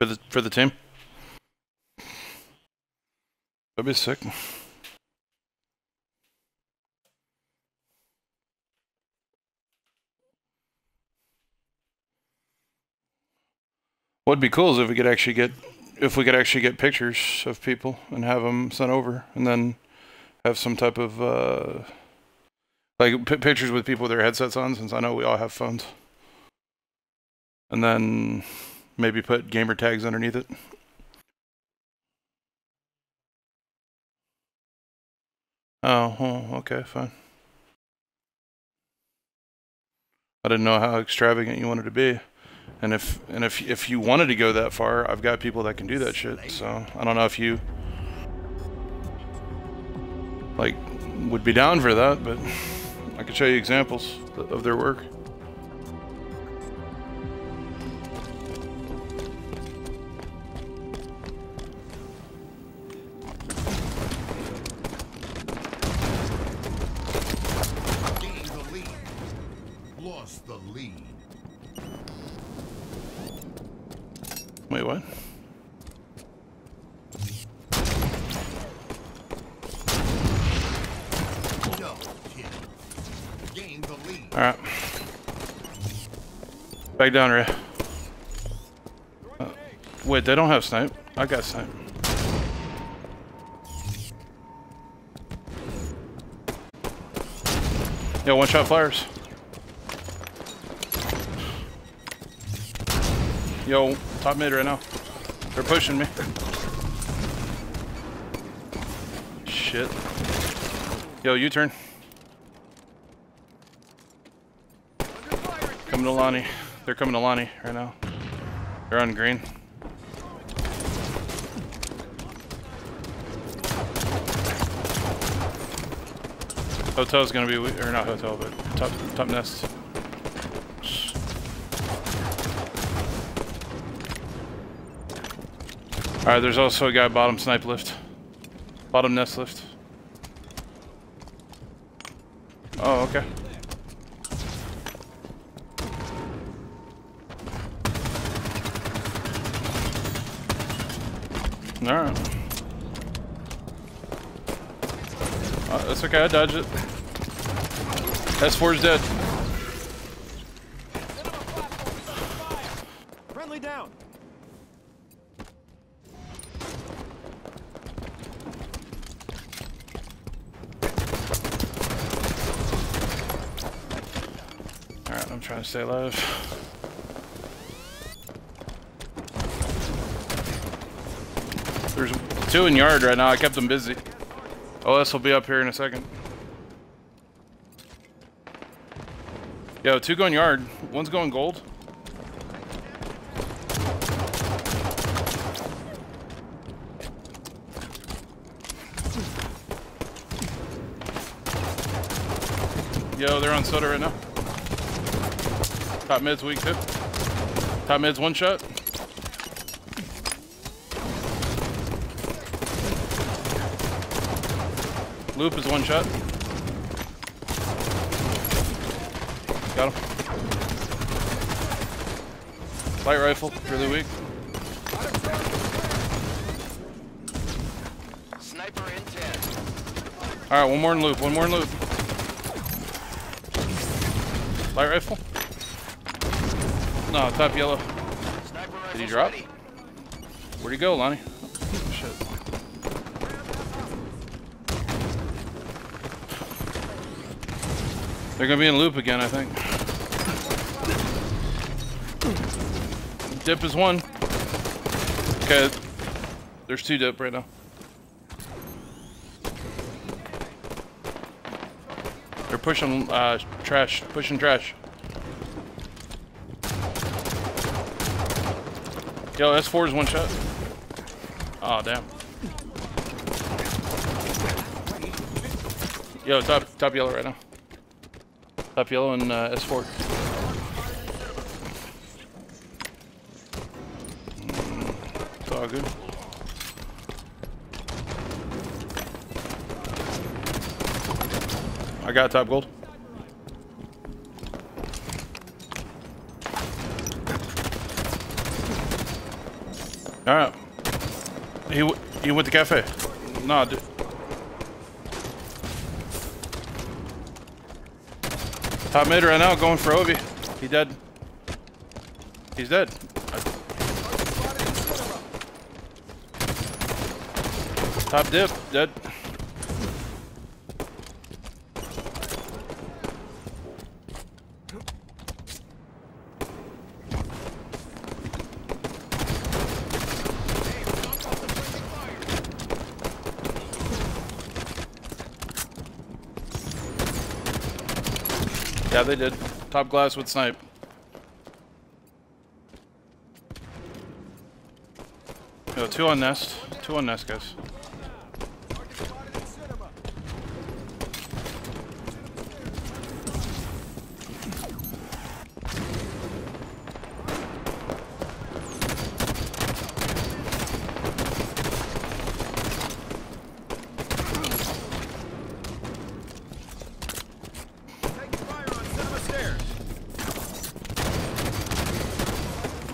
S1: For the for the team? That'd be sick. What'd be cool is if we could actually get if we could actually get pictures of people and have them sent over, and then have some type of uh, like pictures with people with their headsets on, since I know we all have phones, and then maybe put gamer tags underneath it. Oh, okay, fine. I didn't know how extravagant you wanted to be. And if and if if you wanted to go that far, I've got people that can do that shit. So I don't know if you like would be down for that, but I could show you examples of their work.
S4: Gained the lead. Lost the lead.
S1: Wait, what?
S4: No kill. Gained the lead.
S1: All right. Back down, Ray. Uh, wait, they don't have snipe. I got snipe. Yo, one shot flyers. Yo, top mid right now. They're pushing me. Shit. Yo, U turn. Coming to Lonnie. They're coming to Lonnie right now. They're on green. Hotel's gonna be, or not hotel, but top top nest. All right, there's also a guy bottom snipe lift, bottom nest lift. Oh, okay. Alright. Uh, that's okay, I dodged it. S4's dead. Alive. There's two in yard right now. I kept them busy. OS will be up here in a second. Yo, two going yard. One's going gold. Yo, they're on soda right now. Top mid's weak too. Top mid's one shot. Loop is one shot. Got him. Light rifle, really weak.
S2: Sniper in 10.
S1: Alright, one more in loop, one more in loop. Light rifle? No, top yellow. Did he drop? Where'd he go, Lonnie? Shit. They're gonna be in loop again, I think. Dip is one. Okay. There's two dip right now. They're pushing uh, trash, pushing trash. Yo, S4 is one shot. Oh, damn. Yo, top top yellow right now. Top yellow and uh, S4. Mm, It's all good. I got top gold. He he went to cafe. Nah, dude. Top mid right now, going for Ovi. He dead. He's dead. Top dip, dead. Yeah, they did. Top glass with snipe. Two on nest. Two on nest, guys.
S3: Target spotted in cinema. Taking fire on cinema stairs.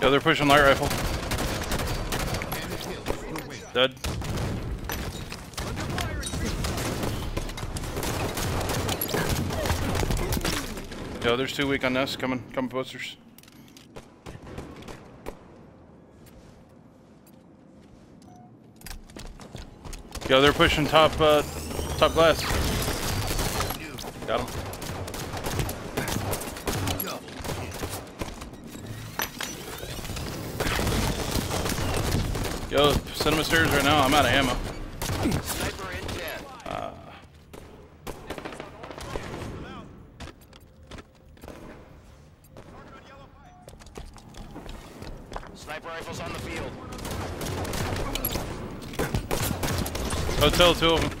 S1: Yo, they're pushing light rifle. Dead. Yo, there's two weak on nest. Coming, coming posters. Yo, they're pushing top, uh, top glass. Got him.
S4: Double kill.
S1: Yo, cinema stairs right now. I'm out of ammo.
S2: Sniper in 10.
S1: Uh,
S2: Sniper rifles on the field.
S1: hotel, two of them.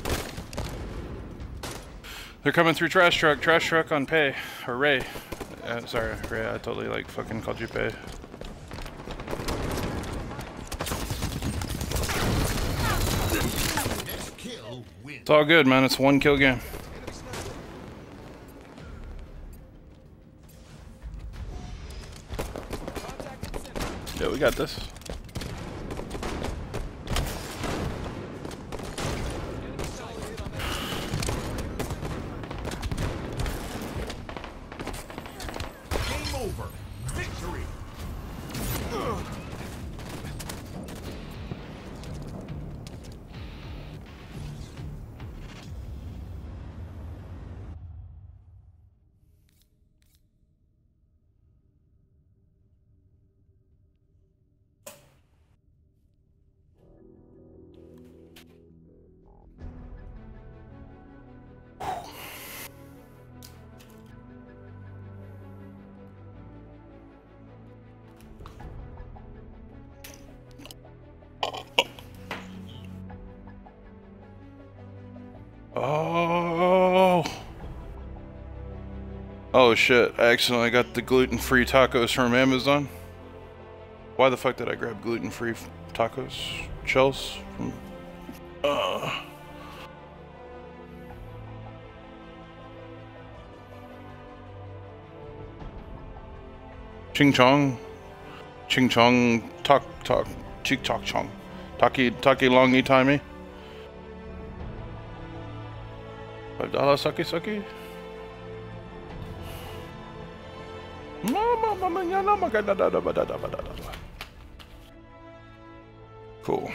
S1: They're coming through trash truck. Trash truck on pay or Ray. Uh, sorry, Ray. I totally like fucking called you pay. It's all good, man. It's one kill game. Yeah, we got this. Oh shit, I accidentally got the gluten-free tacos from Amazon. Why the fuck did I grab gluten-free tacos? Shells? From uh. Ching Chong. Ching Chong. Tok Tok Chik Chok Chong. Taki Taki Longy Timey. Five dollar sucky sucky Cool.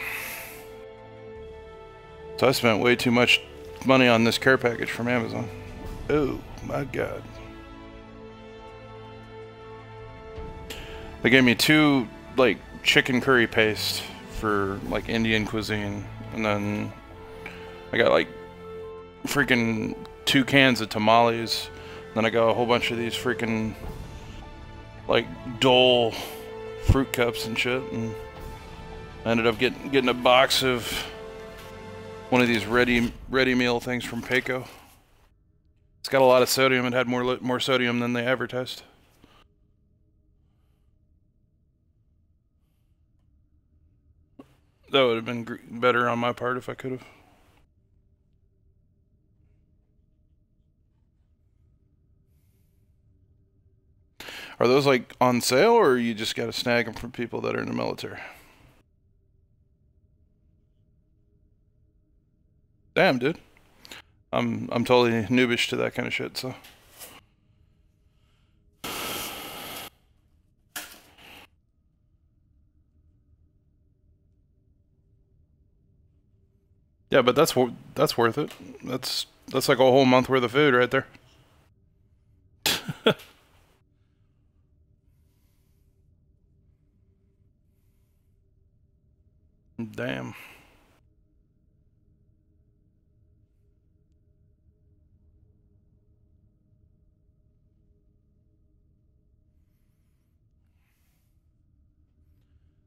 S1: So I spent way too much money on this care package from Amazon. Oh my god. They gave me two like chicken curry paste for like Indian cuisine and then I got like freaking two cans of tamales. Then I got a whole bunch of these freaking like Dole fruit cups and shit, and I ended up getting getting a box of one of these ready ready meal things from Payco. It's got a lot of sodium. It had more more sodium than they advertised. That would have been better on my part if I could have. Are those like on sale, or you just gotta snag them from people that are in the military? Damn, dude. I'm I'm totally noobish to that kind of shit. So. Yeah, but that's that's worth it. That's that's like a whole month worth of food right there. [LAUGHS] Damn.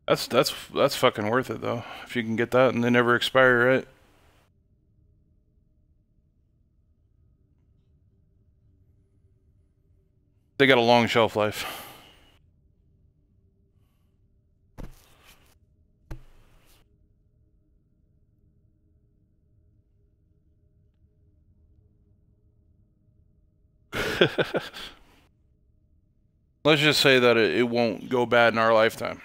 S1: That's that's that's fucking worth it though. If you can get that and they never expire, right? They got a long shelf life. [LAUGHS] Let's just say that it, it won't go bad in our lifetime.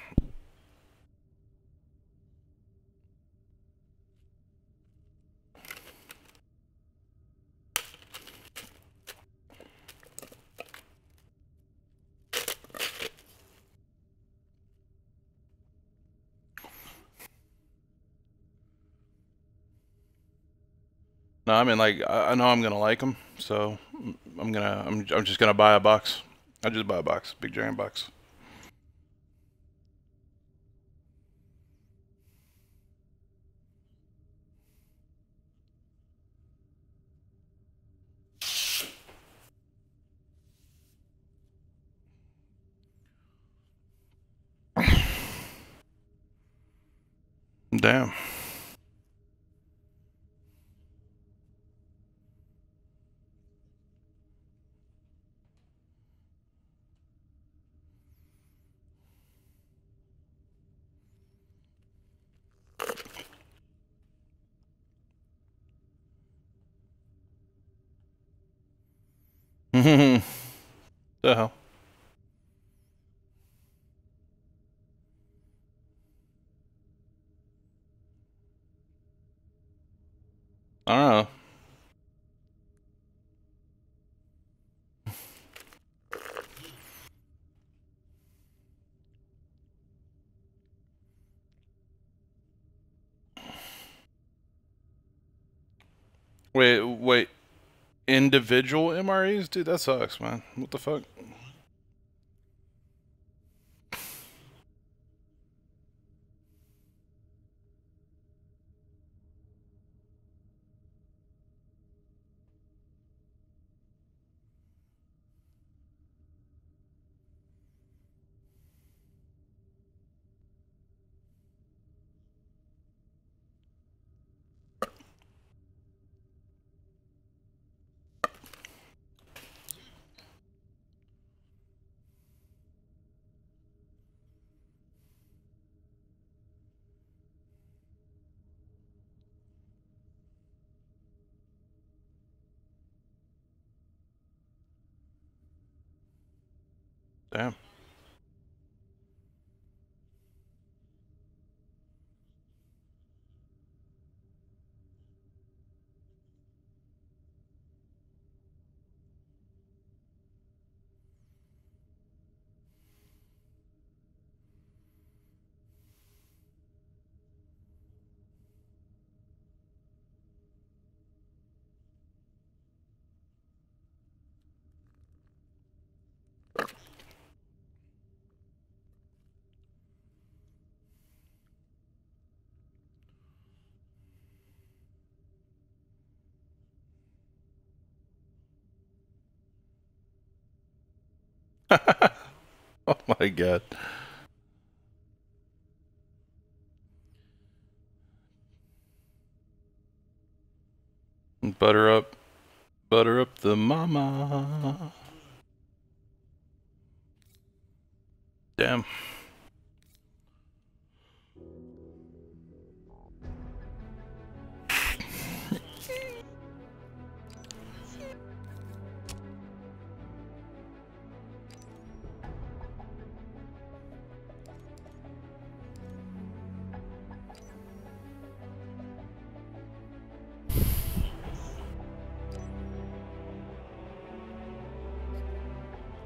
S1: No, I mean like I, know I'm gonna like them, so I'm gonna I'm I'm just gonna buy a box. I just buy a box, big giant box. Damn. [LAUGHS] hell? I don't know. Wait, wait. Individual MREs? Dude, that sucks, man. What the fuck? [LAUGHS] oh my god. Butter up. Butter up the mama. Damn.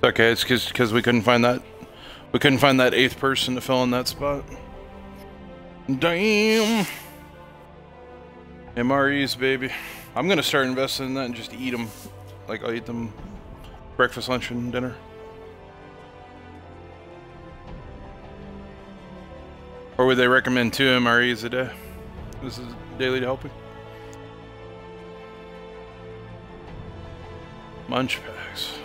S1: Okay, it's because we couldn't find that we couldn't find that eighth person to fill in that spot. Damn. MREs, baby. I'm gonna start investing in that and just eat them. Like I'll eat them breakfast, lunch, and dinner. Or would they recommend two MREs a day? This is daily helping. Munch packs.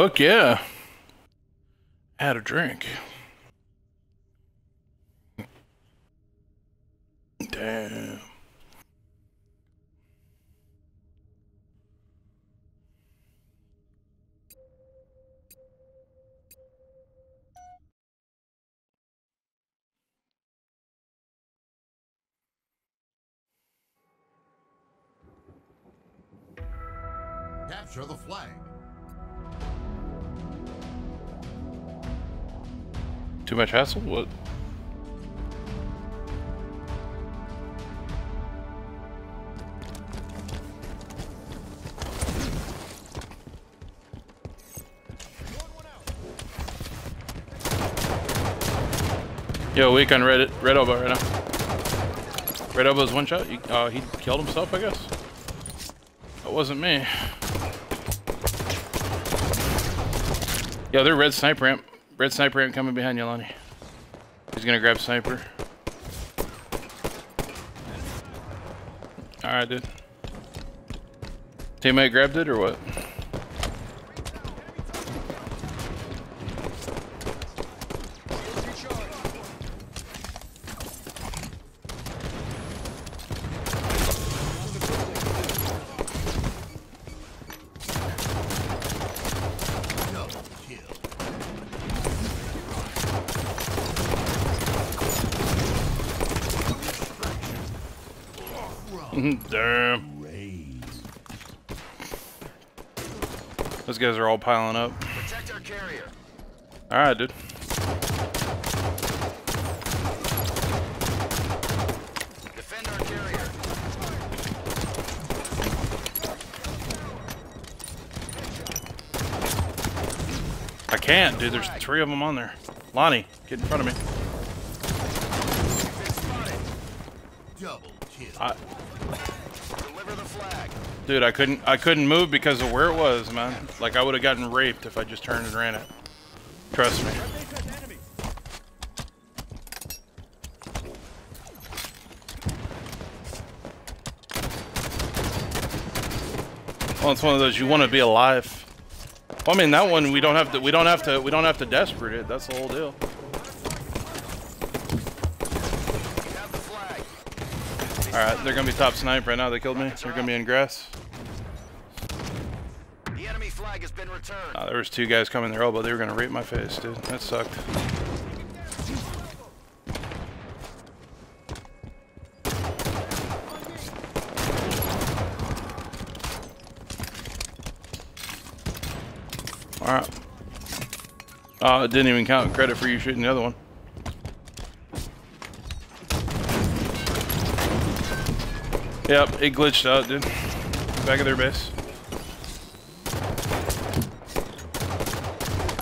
S1: Fuck yeah. Had a drink. Much hassle? What? Yo, weak on red, red elbow right now. Red elbow's one shot. He, uh, he killed himself, I guess. That wasn't me. Yo, they're red sniper. Red sniper ramp coming behind you, Lonnie. He's gonna grab sniper. Alright, dude. Teammate grabbed it or what? Guys are all piling up.
S2: Protect our carrier.
S1: Alright, dude.
S2: Defend our carrier.
S1: I can't, dude. There's three of them on there. Lonnie, get in front of me. Dude, I couldn't. I couldn't move because of where it was, man. Like I would have gotten raped if I just turned and ran it. Trust me. Well, it's one of those you want to be alive. Well, I mean that one we don't have to. We don't have to. We don't have to desperate it. That's the whole deal.
S2: You have the flag.
S1: All right, they're gonna be top snipe right now. They killed me. They're gonna be in grass.
S2: The enemy flag has been returned.
S1: Uh, there was two guys coming their elbow. They were gonna rape my face, dude. That sucked. All right. Oh, it didn't even count credit for you shooting the other one. Yep, it glitched out, dude. Back of their base.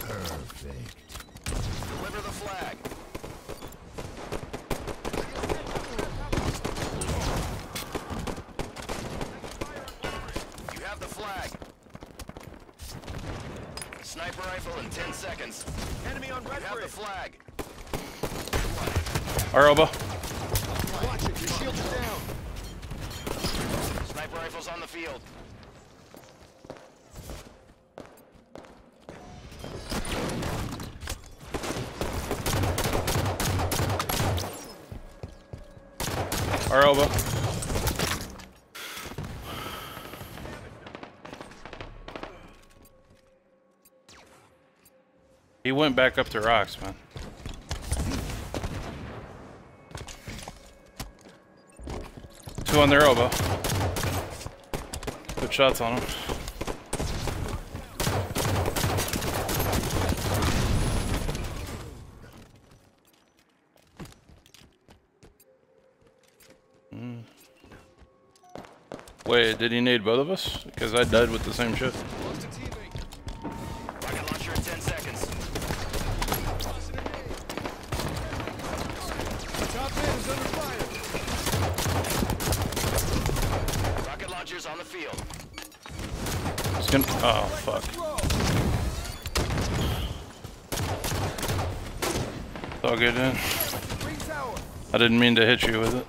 S4: Perfect.
S2: Deliver the flag. You have the flag. Sniper rifle in 10 seconds.
S3: Enemy on
S2: You
S3: red
S2: have the
S3: bridge.
S2: flag.
S1: Our elbow.
S3: Watch it. Your shields are down.
S2: Sniper rifles on the field.
S1: Our elbow. He went back up to rocks, man. Two on their elbow. Good shots on him. Wait, did he need both of us? Because I died with the same shit.
S3: Close to teammate.
S2: Rocket launcher in 10 seconds.
S3: Top man is under fire.
S2: Rocket launchers on the field.
S1: It's gonna. Oh fuck. It's all good, then. I didn't mean to hit you with it.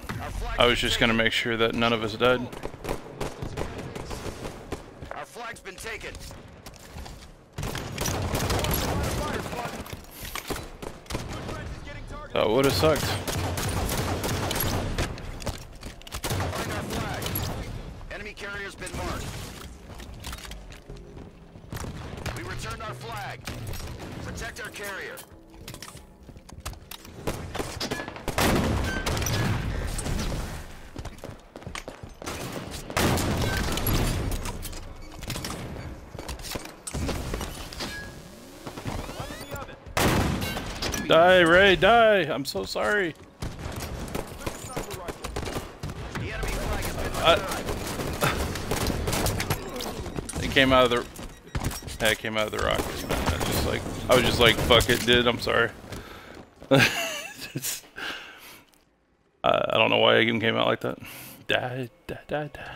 S1: I was just gonna make sure that none of us died.
S2: Our flag's been taken.
S3: Fire squad. Good friend is getting targeted.
S1: That would have sucked.
S2: Find our flag. Enemy carrier's been marked. We returned our flag. Protect our carrier.
S3: One in the oven.
S1: Die, Ray, die! I'm so sorry.
S2: Returned. [SIGHS]
S1: It came out of the. Yeah, it came out of the rockets, man. I just like, I was just like, fuck it, dude. I'm sorry. [LAUGHS] I I don't know why it even came out like that. Die, die, die, die.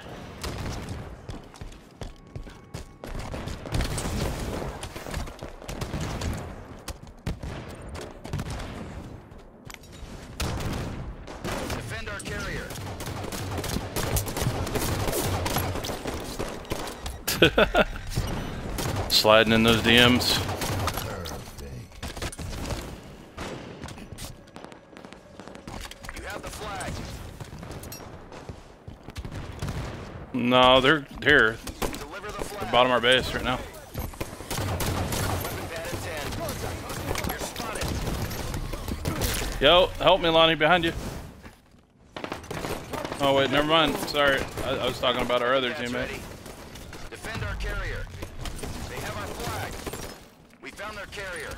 S1: [LAUGHS] Sliding in those DMs. No, they're here.
S2: Deliver the flag.
S1: Bottom our base right now.
S2: Weapon pad at 10. You're spotted.
S1: Yo, help me, Lonnie, behind you. Oh wait, never mind. Sorry, I, I was talking about our other teammate.
S2: Carrier.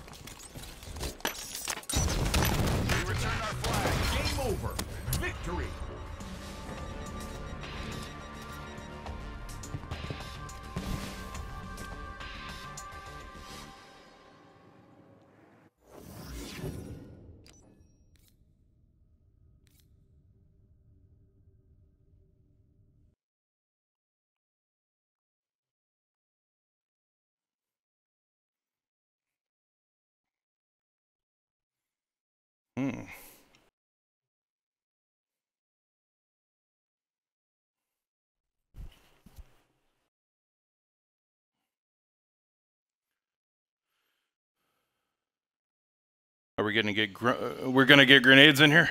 S2: We
S1: gonna get gr- uh, we're gonna get grenades in here?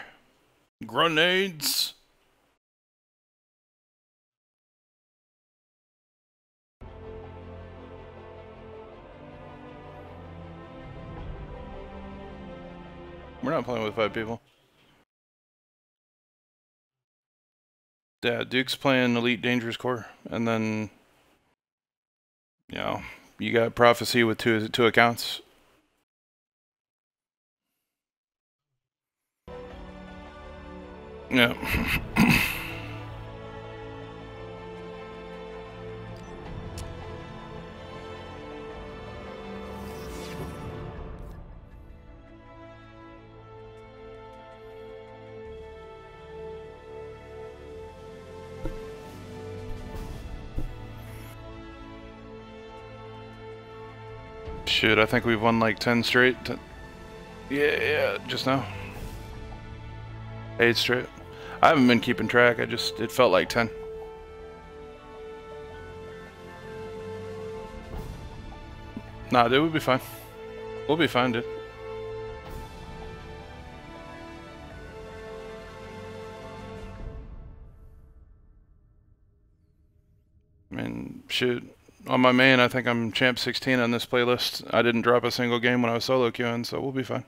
S1: Grenades. We're not playing with five people. Yeah, Duke's playing Elite Dangerous Core, and then, you know, you got Prophecy with two two accounts. Yeah. Shoot, I think we've won like 10 straight. Ten- Yeah, yeah, just now. Eight straight. I haven't been keeping track. I just, it felt like 10. Nah, dude, we'll be fine. We'll be fine, dude. I mean, shoot. On my main, I think I'm champ 16 on this playlist. I didn't drop a single game when I was solo queuing, so we'll be fine.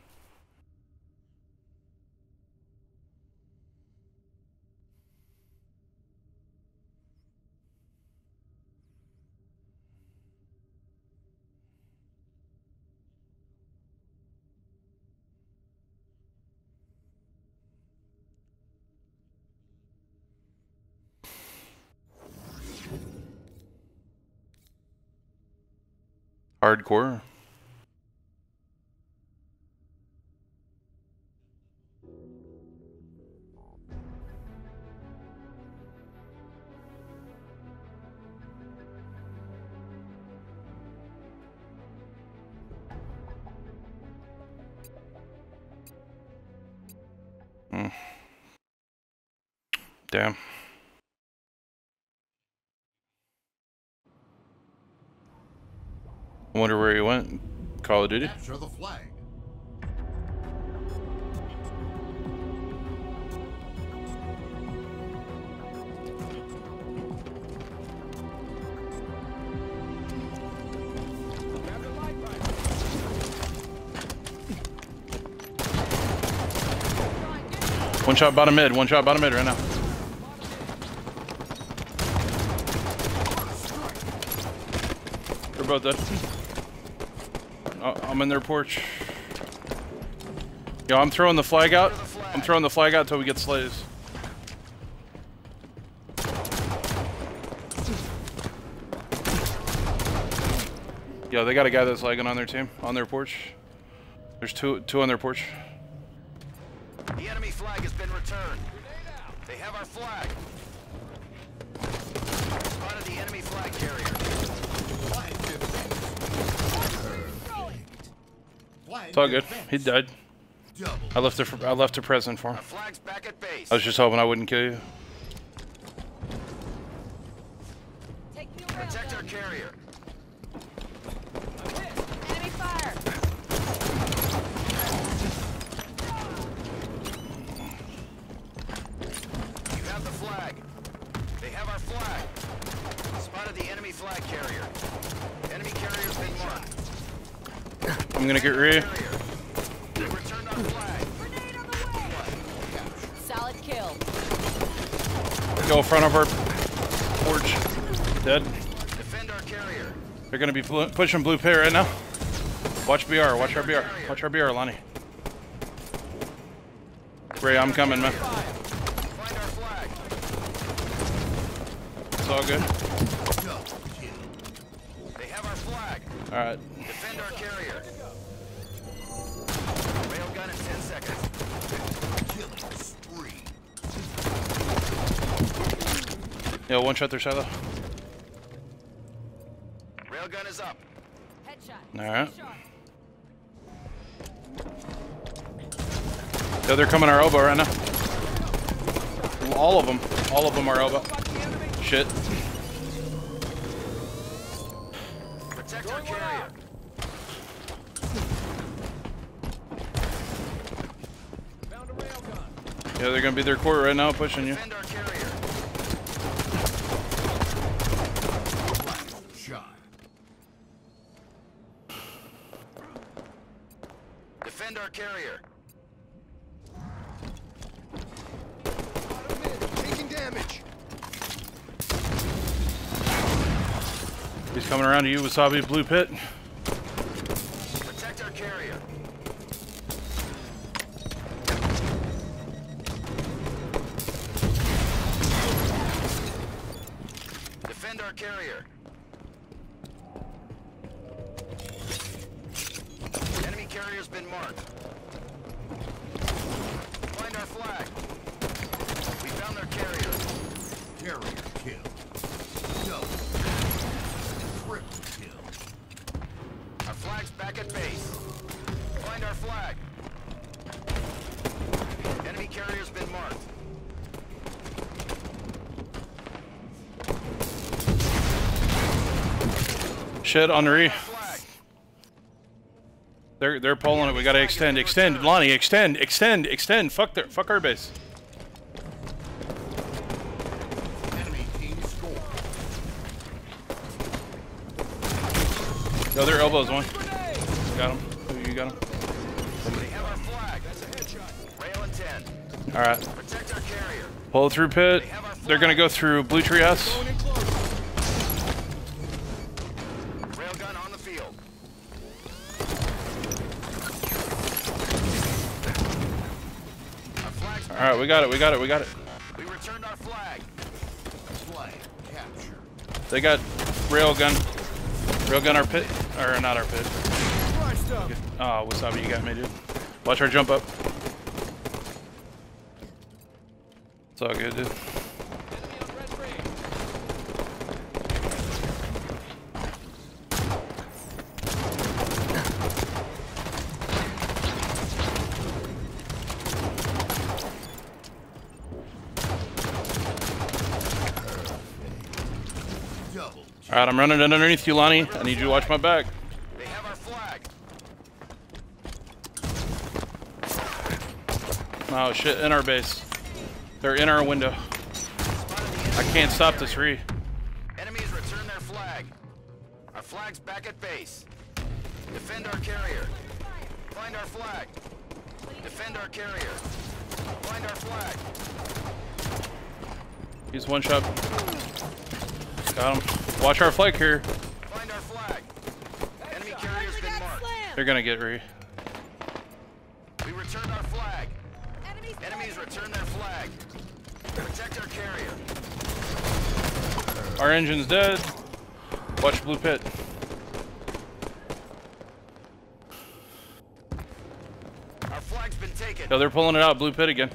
S1: Hardcore. Of Duty?
S4: Capture the flag.
S3: Grab the light rifle.
S1: One shot bottom mid, one shot bottom mid right now. They're both dead. Oh, I'm in their porch. Yo, I'm throwing the flag out. I'm throwing the flag out till we get slaves. Yo, they got a guy that's lagging on their team, on their porch. There's two, two on their porch.
S2: The enemy flag has been returned. They have our flag. Spotted the enemy flag carrier.
S4: Flag defense. Perfect. Flag
S1: It's all good. He died. I left a, I left a present for him.
S2: Our flag's back at base.
S1: I was just hoping I wouldn't kill you. They're gonna be blu- pushing blue pit right now. Watch BR. Watch our BR. Watch our BR, Lonnie. Ray, I'm coming, man.
S2: Find our flag.
S1: It's all good.
S2: They have our flag.
S1: All right.
S2: Defend our carrier. Railgun in 10 seconds.
S4: Killing spree.
S1: Yeah, one shot their silo. They're coming our elbow right now. All of them. All of them are elbow. Shit.
S2: Protect our carrier.
S3: Found a railgun.
S1: Yeah, they're gonna be their court right now, pushing you.
S2: Defend our carrier.
S4: Shot.
S2: Defend our carrier.
S3: Bottom mid. Taking damage.
S1: He's coming around to you, Wasabi Blue Pit. Shit, Henri. They're they're pulling it. We gotta extend, extend, Lonnie, extend, extend, extend. Fuck their fuck our base. The other elbows one. Got him. You got him?
S2: They have our flag. That's a headshot. Rail in 10.
S1: All right. Pull through pit. They're gonna go through blue tree house. We got it. We got it. We got it.
S2: We returned our flag.
S4: Flag captured.
S1: They got railgun. Railgun our pit, or not our pit.
S3: Up.
S1: Ah, oh, Wasabi, you got me, dude. Watch our jump up. It's all good, dude.
S3: Enemy on red ring.
S4: Double kill.
S1: All right, I'm running in underneath you, Lonnie. I need you to watch my back.
S2: They have our flag.
S1: Oh shit, in our base. They're in our window. I can't stop this re.
S2: Enemies return their flag. Our flag's back at base. Defend our carrier. Find our flag. Defend our carrier. Find our flag.
S1: He's one shot. Got him. Watch our flag here.
S2: Find our flag. Enemy carrier's been marked.
S1: They're gonna get re.
S2: We returned our flag.
S5: Enemies.
S2: Enemies return their flag. Protect our carrier.
S1: Our engine's dead. Watch blue pit.
S2: Our flag's been taken.
S1: Yo, they're pulling it out. Blue pit again.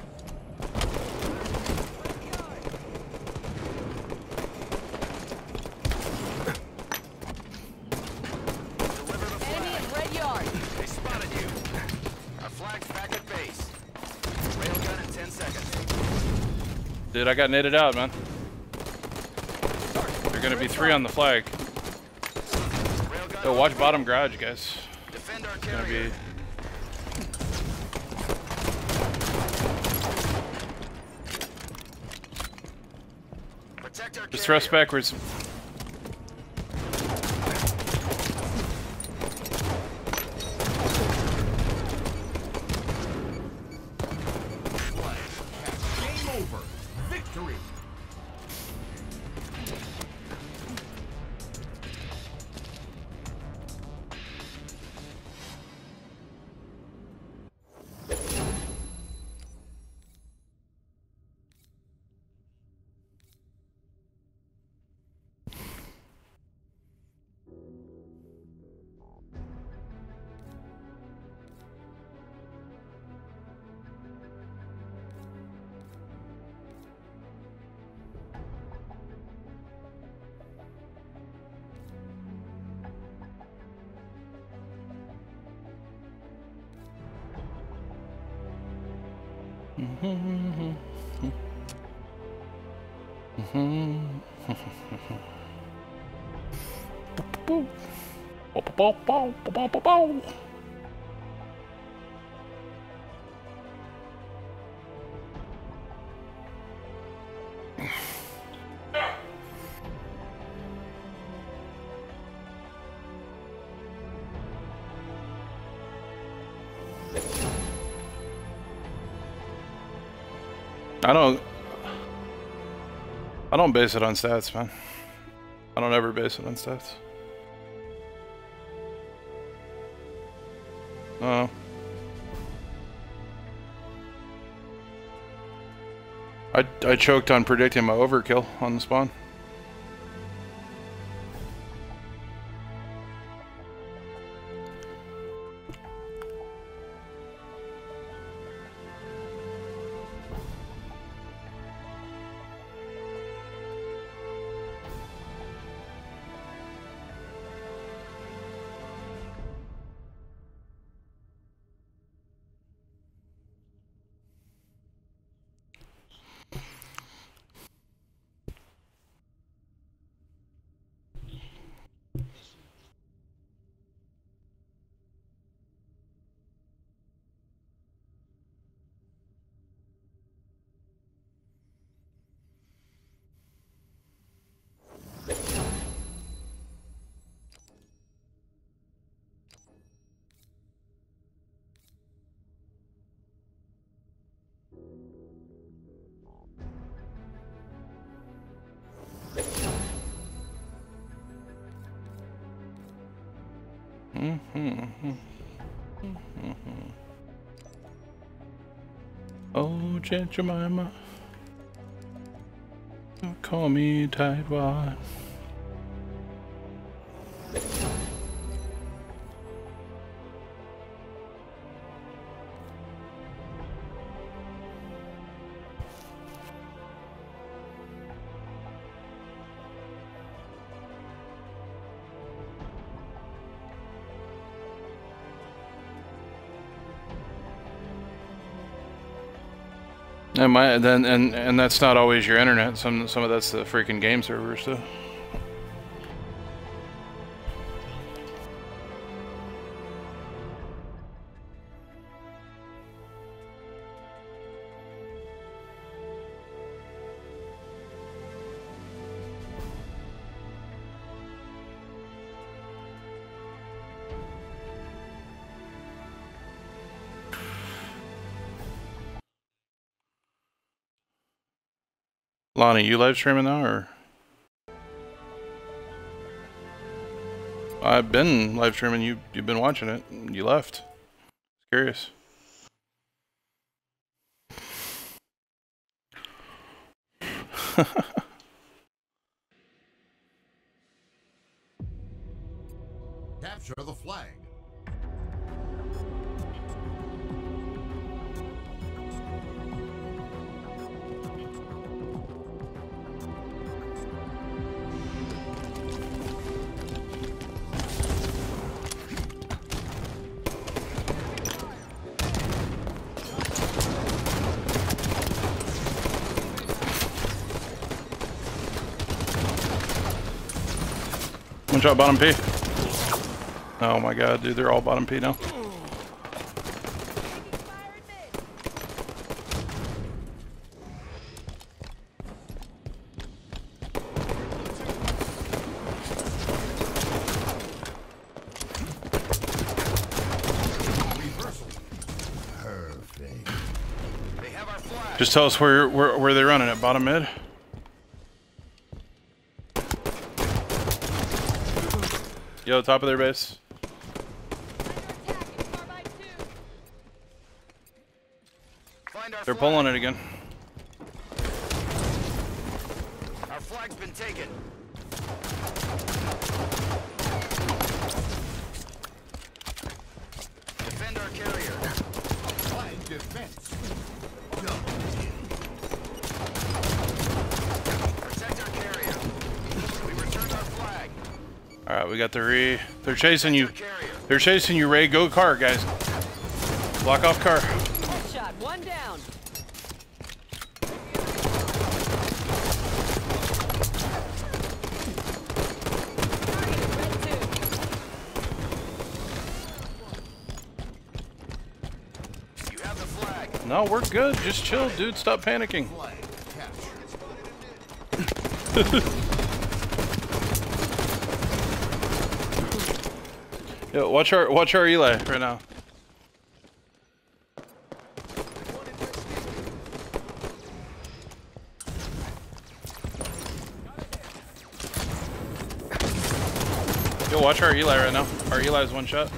S1: Dude, I got netted out, man. They're gonna be three on the flag. Yo, watch bottom garage, guys.
S2: Defend
S1: It's gonna be. Just thrust backwards. I don't. I don't base it on stats, man. I don't ever base it on stats. I, choked on predicting my overkill on the spawn. Mm-hmm, mm-hmm. Oh, Aunt Jemima. Call me Tightwad. And my then and and that's not always your internet. Some some of that's the freaking game servers too. Lonnie, you live streaming now or? I've been live streaming. You you've been watching it. You left. Curious. [LAUGHS]
S4: Capture the flag.
S1: Shot bottom P. Oh my god, dude, they're all bottom P now. Just tell us where where where they're running at bottom mid. Yo, top of their base.
S5: Under attack in carbine two.
S2: Find our
S1: They're pulling it again. They're chasing you. They're chasing you, Ray. Go car, guys. Block off car.
S5: Headshot. One down. Targeted red two.
S2: You have the flag.
S1: No, we're good. Just chill, dude. Stop panicking. [LAUGHS]
S4: Flag captured.
S1: Yo, watch our watch our Eli right now. Yo, watch our Eli right now. Our Eli's one shot.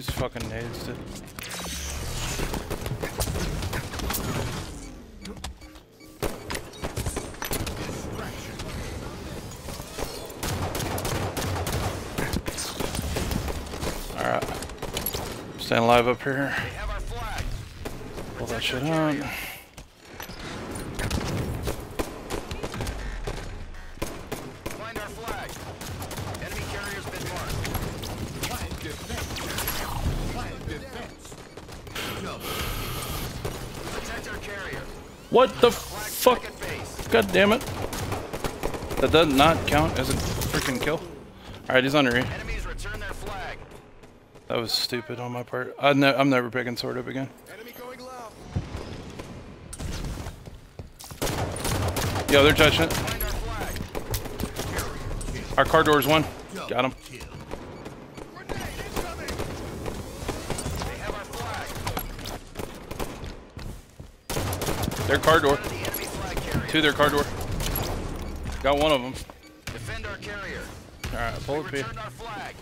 S1: These fucking to.
S4: Distraction.
S1: Alright. Staying alive up here. Pull that shit on.
S2: carrier. Find our flag. Enemy carrier's been marked.
S4: Flag defense. Flag defense. Double
S2: Protect our carrier.
S1: What the fuck?
S2: back at base.
S1: God damn it. That does not count as a freaking kill. Alright, he's under E.
S2: Enemies return their flag.
S1: That was stupid on my part. I ne I'm never picking sword up again.
S3: Enemy going low.
S1: Yo, they're touching it.
S2: Our flag.
S1: Our car door's one. Got him.
S4: kill.
S3: Grenade incoming.
S2: They have our flag.
S1: Their car door.
S2: One of the enemy flag carrier.
S1: To their car door. Got one of them.
S2: Defend our carrier.
S1: Alright,
S2: We
S1: pull it P.
S2: return our flag.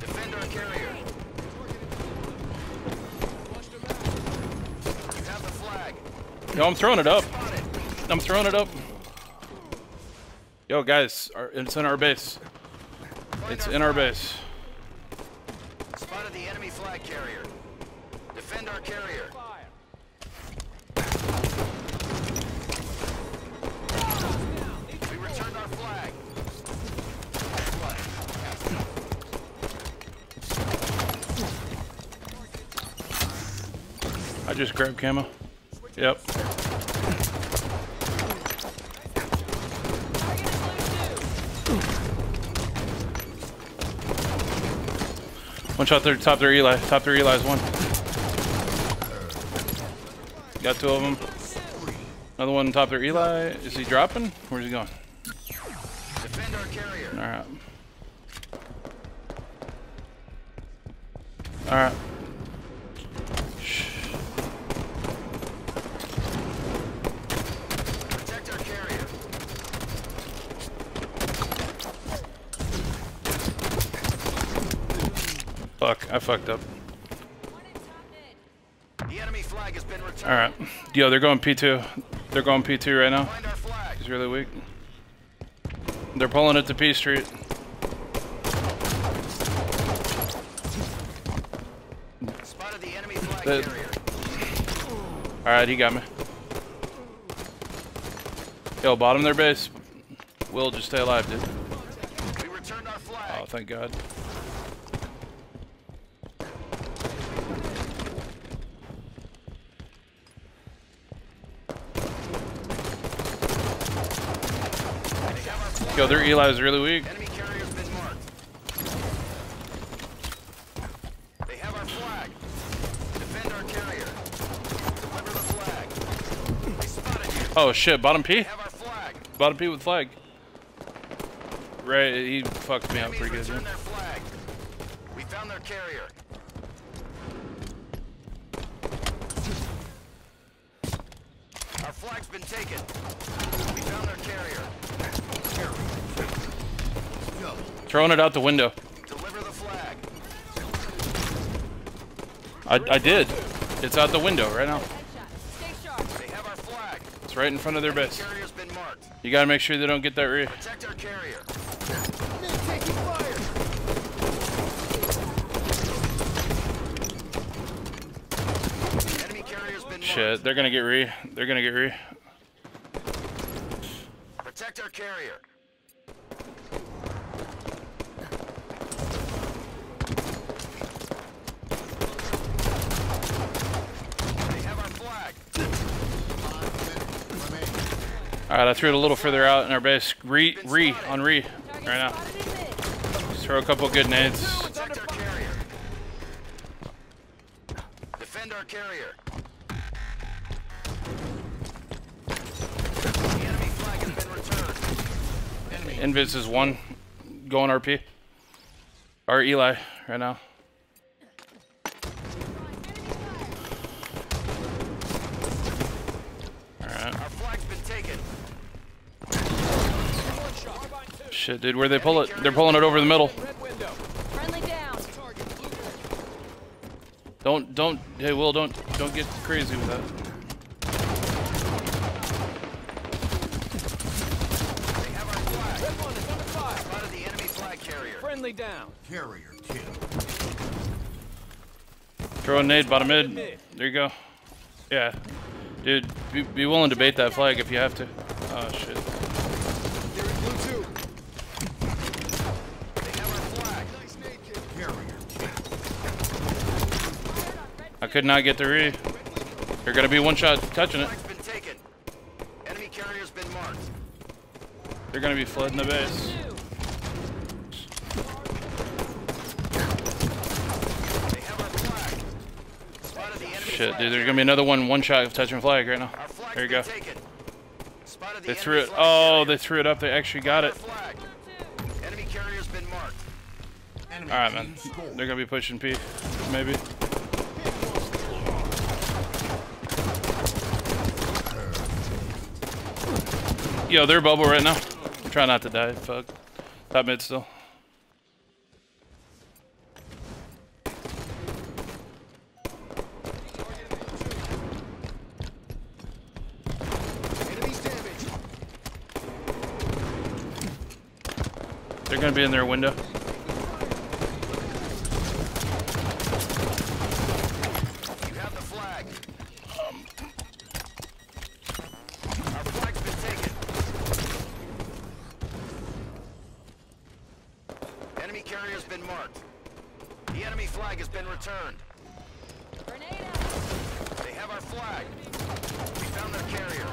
S2: Defend our carrier.
S3: Flushed him out.
S2: You have the flag.
S1: Yo, I'm throwing it up. I'm throwing it up. Yo, guys, our, it's in our base. It's in our base.
S2: Spotted the enemy flag carrier. Defend our carrier.
S1: I just grabbed camo. Yep. One shot there, top there Eli. Top there Eli's one. Got two of them. Another one top there Eli. Is he dropping? Where's he going?
S2: Defend our carrier.
S1: Alright. Alright. Shh.
S2: Protect our carrier.
S1: Fuck, I fucked up.
S5: One in top mid.
S2: The enemy flag has been returned. up.
S1: All right. Yo, they're going P2. They're going P2 right now.
S2: Find our flag.
S1: He's really weak. They're pulling it to P Street.
S2: Spotted the enemy flag
S1: Uh,
S2: carrier.
S1: All right, he got me. Yo, bottom their base. Will just stay alive, dude.
S2: We returned our flag.
S1: Oh, thank God. Yo, their Eli is really weak.
S2: Enemy carrier's been marked. They have our flag. Defend our carrier. Deliver the flag. They spotted you.
S1: Oh shit, bottom P?
S2: They have our flag.
S1: Bottom P with flag. Right, he fucked me up pretty good.
S2: their flag. We found their carrier. Our flag's been taken. We found their carrier.
S1: Throwing it out the window.
S2: Deliver the flag.
S1: I, I did. It's out the window right now.
S5: Headshot. Stay sharp.
S2: They have our flag.
S1: It's right in front of their base.
S2: carrier's been marked.
S1: You gotta make sure they don't get that re.
S2: Protect our carrier.
S3: Taking fire.
S2: Enemy carrier's been marked.
S1: Shit, they're gonna get re. They're gonna get re.
S2: Protect our carrier. They have our flag.
S4: Five minutes remaining.
S1: Alright, I threw it a little further out in our base. Re, re, on re. Right now.
S5: spotted in mid.
S1: Just throw a couple good nades.
S2: Defend our carrier. The enemy flag has been returned.
S1: Invis is one. Going RP. Or Eli right now. Shit, dude, where they pull it? They're pulling it over the middle. Don't, don't, hey, Will, don't, don't get crazy with that.
S3: Friendly down.
S4: Carrier.
S1: Throw a nade, bottom mid. There you go. Yeah. Dude, be, be willing to bait that flag if you have to. Oh, shit. I could not get the re. They're gonna be one shot touching it.
S2: Flag's been taken. Enemy carrier's been marked.
S1: They're gonna be flooding the base.
S5: Two.
S2: They have our flag. Spotted the enemy
S1: Shit, dude, there's gonna be another one one shot of touching flag right now.
S2: Our flag's
S1: There you go.
S2: taken. Spotted the
S1: They threw it. Oh, they threw it up. They actually got it.
S2: Enemy carrier's been marked.
S1: All right, man. They're gonna be pushing P, maybe. Yo, they're bubble right now. Try not to die. Fuck. Top mid still. They're gonna be in their window.
S2: You have the flag. Our flag's been taken. Enemy carrier's been marked. The enemy flag has been returned.
S5: Grenade out.
S2: They have our flag. We found their carrier.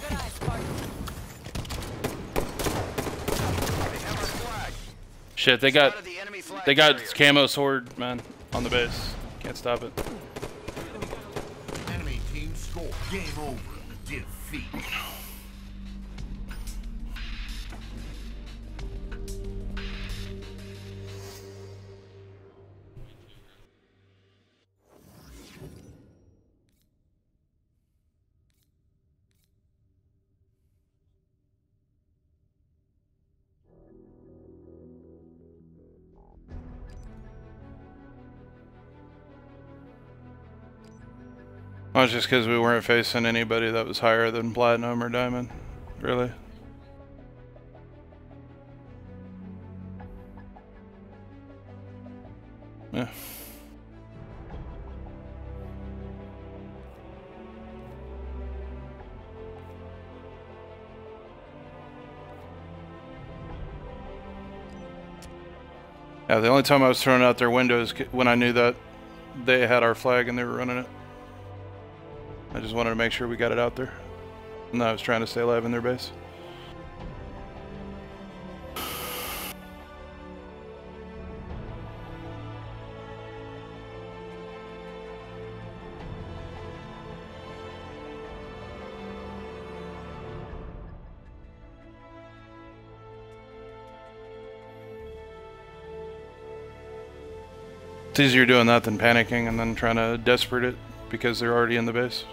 S5: Good eye, Spartan.
S2: They have our flag.
S1: Shit, they got
S2: the enemy
S1: they got camo sword man on the base. Can't stop it.
S4: Enemy team score. Game over. Defeat.
S1: Just because we weren't facing anybody that was higher than platinum or diamond, really. Yeah. Yeah, the only time I was throwing out their windows when I knew that they had our flag and they were running it. I just wanted to make sure we got it out there. And I was trying to stay alive in their base. It's easier doing that than panicking and then trying to desperate it because they're already in the base.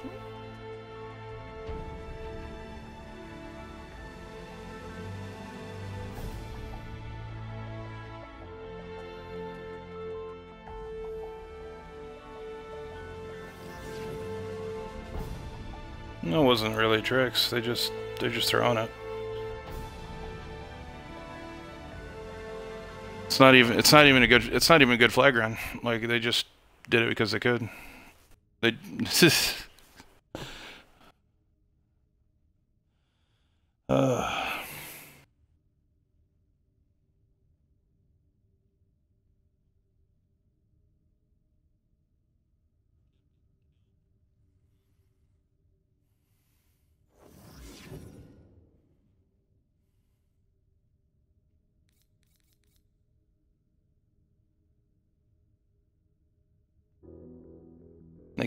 S1: No, it wasn't really tricks. They just they're just throwing it. It's not even it's not even a good it's not even a good flag run. Like they just did it because they could. They [LAUGHS] uh,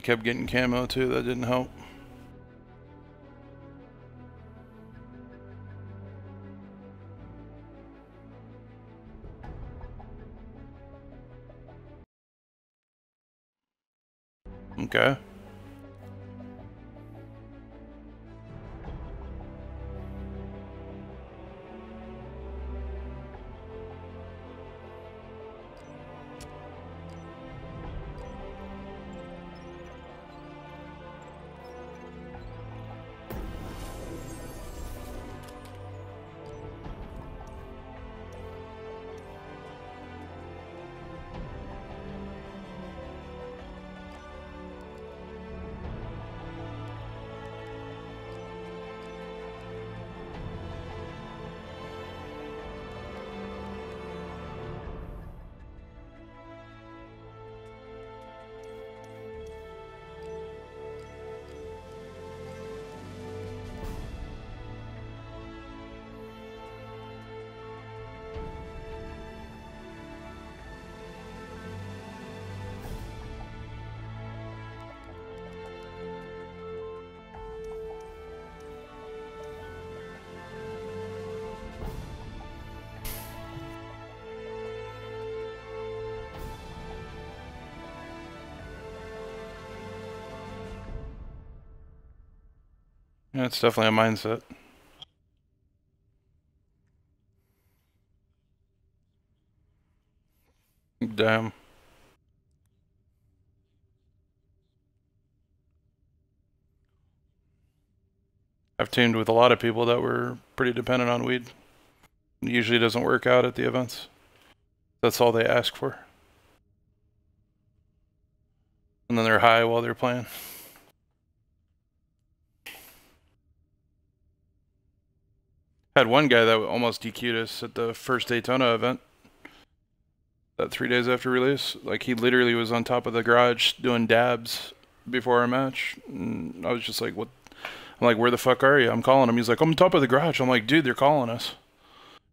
S1: kept getting camo too. That didn't help. Okay. Yeah, it's definitely a mindset. Damn. I've teamed with a lot of people that were pretty dependent on weed. It usually doesn't work out at the events. That's all they ask for. And then they're high while they're playing. Had one guy that almost DQ'd us at the first Daytona event. That three days after release, like he literally was on top of the garage doing dabs before our match. And I was just like, "What?" I'm like, "Where the fuck are you?" I'm calling him. He's like, "I'm on top of the garage." I'm like, "Dude, they're calling us."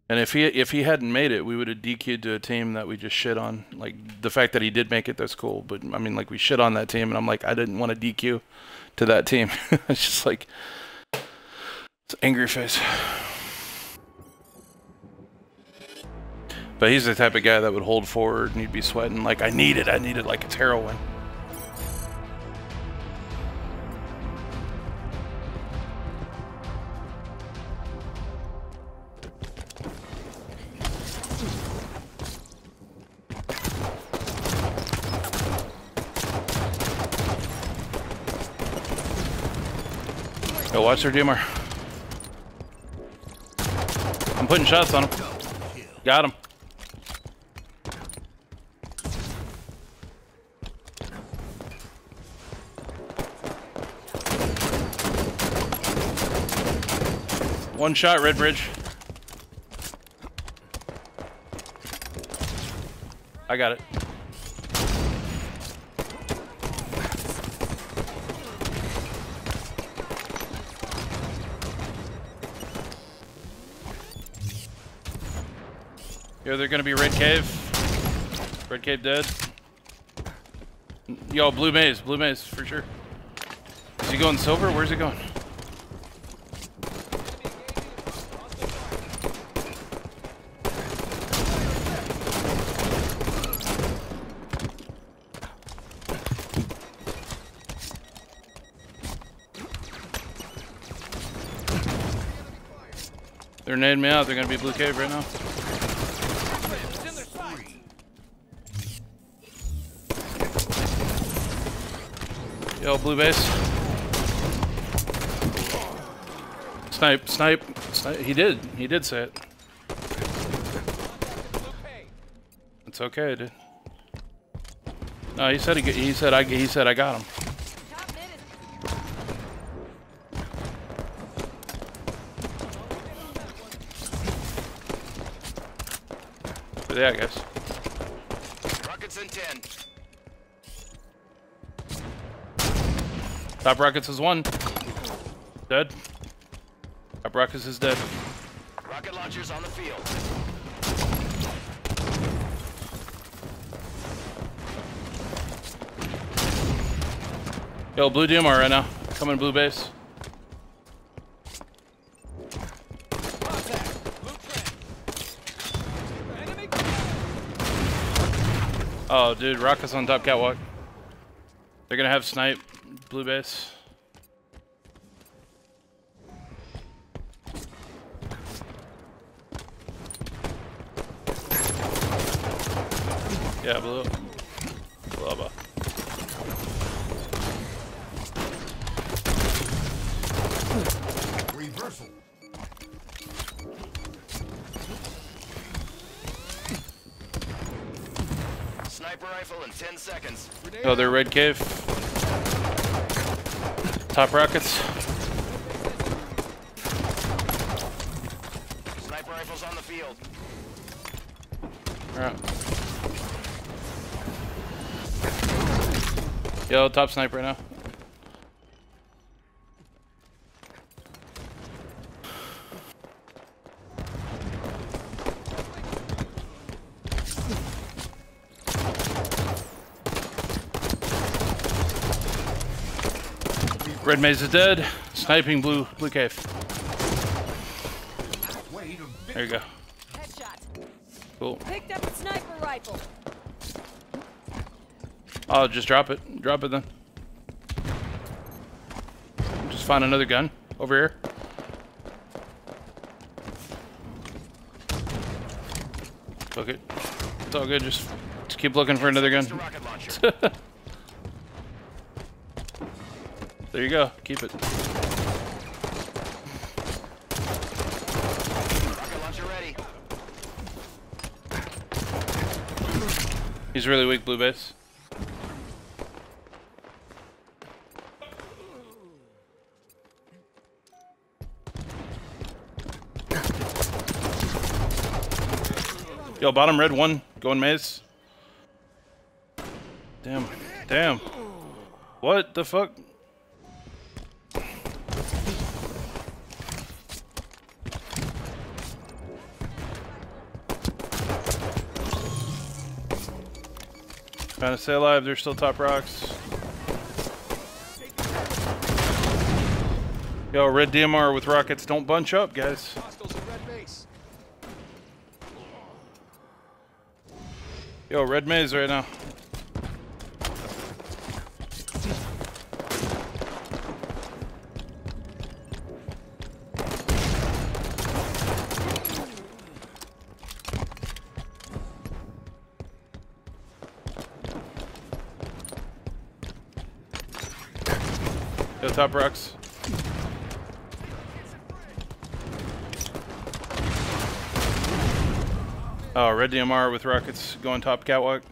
S1: And if he if he hadn't made it, we would have DQ'd to a team that we just shit on. Like the fact that he did make it, that's cool. But I mean, like we shit on that team, and I'm like, I didn't want to DQ to that team. [LAUGHS] it's just like it's angry face. But he's the type of guy that would hold forward and he'd be sweating like, I need it, I need it like it's heroin. Yo, watch their DMR. I'm putting shots on him. Got him. One shot, Red Bridge. I got it. Yo, they're gonna be Red Cave. Red Cave dead. Yo, Blue Maze, Blue Maze for sure. Is he going silver? Where's he going? They're nading me out. They're gonna be Blue Cave right now. Yo, blue base. Snipe, snipe, snipe. He did. He did say it. It's okay, dude. No, he said he, he said I he said I got him.
S5: Top mid is
S1: Yeah, I guess.
S2: Rockets in 10.
S1: Top rockets is one. Dead. Top rockets is dead.
S2: Rocket launchers on the field.
S1: Yo, blue DMR right now. Coming blue base.
S3: Contact. Blueprint. Enemy.
S1: Oh, dude, rockets on top catwalk. They're gonna have snipe blue base. Red cave. Top rockets.
S2: Sniper rifles on the field.
S1: Alright. Yo, top sniper right now. Red maze is dead. Sniping blue blue cave. There you go.
S5: headshot.
S1: Cool.
S5: Picked up a sniper rifle.
S1: I'll just drop it. Drop it then. Just find another gun over here. Look it. It's all good. Just, just keep looking for another gun. [LAUGHS] [LAUGHS] There you go. Keep it. He's really weak, blue base. Yo, bottom red one, going maze. Damn, damn. What the fuck? Trying to stay alive, they're still top rocks. Yo, red DMR with rockets, don't bunch up, guys. Yo, red maze right now. top rocks. Oh, red DMR with rockets going top catwalk.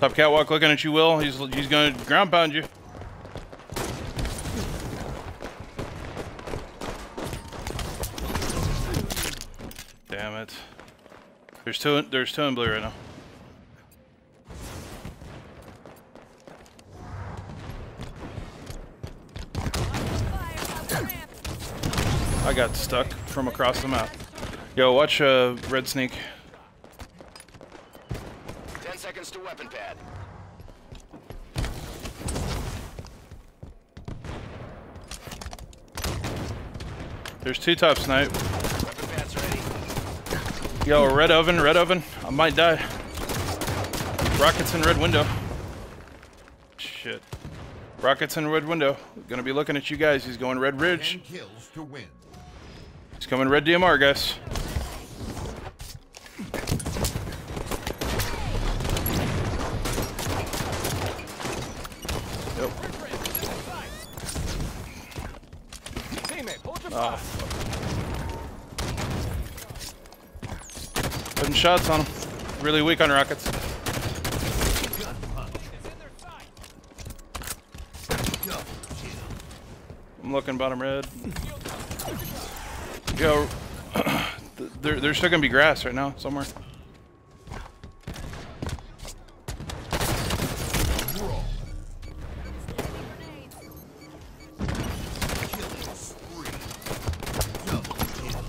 S1: Top catwalk looking at you, Will. He's, he's going to ground pound you. Damn it. There's two, there's two in blue right now. Stuck from across the map. Yo, watch uh, red sneak.
S2: Ten seconds to weapon pad.
S1: There's two top snipe.
S2: Weapon pad's ready.
S1: Yo, red oven, red oven. I might die. Rockets in red window. Shit. Rockets in red window. Gonna be looking at you guys. He's going red ridge. Coming red DMR, guys. Putting shots on him. Really weak on rockets. I'm looking bottom red. Yo, th- [CLEARS THROAT] there, there's still gonna be grass right now somewhere.
S4: Brawl. Killing spree. Double kill.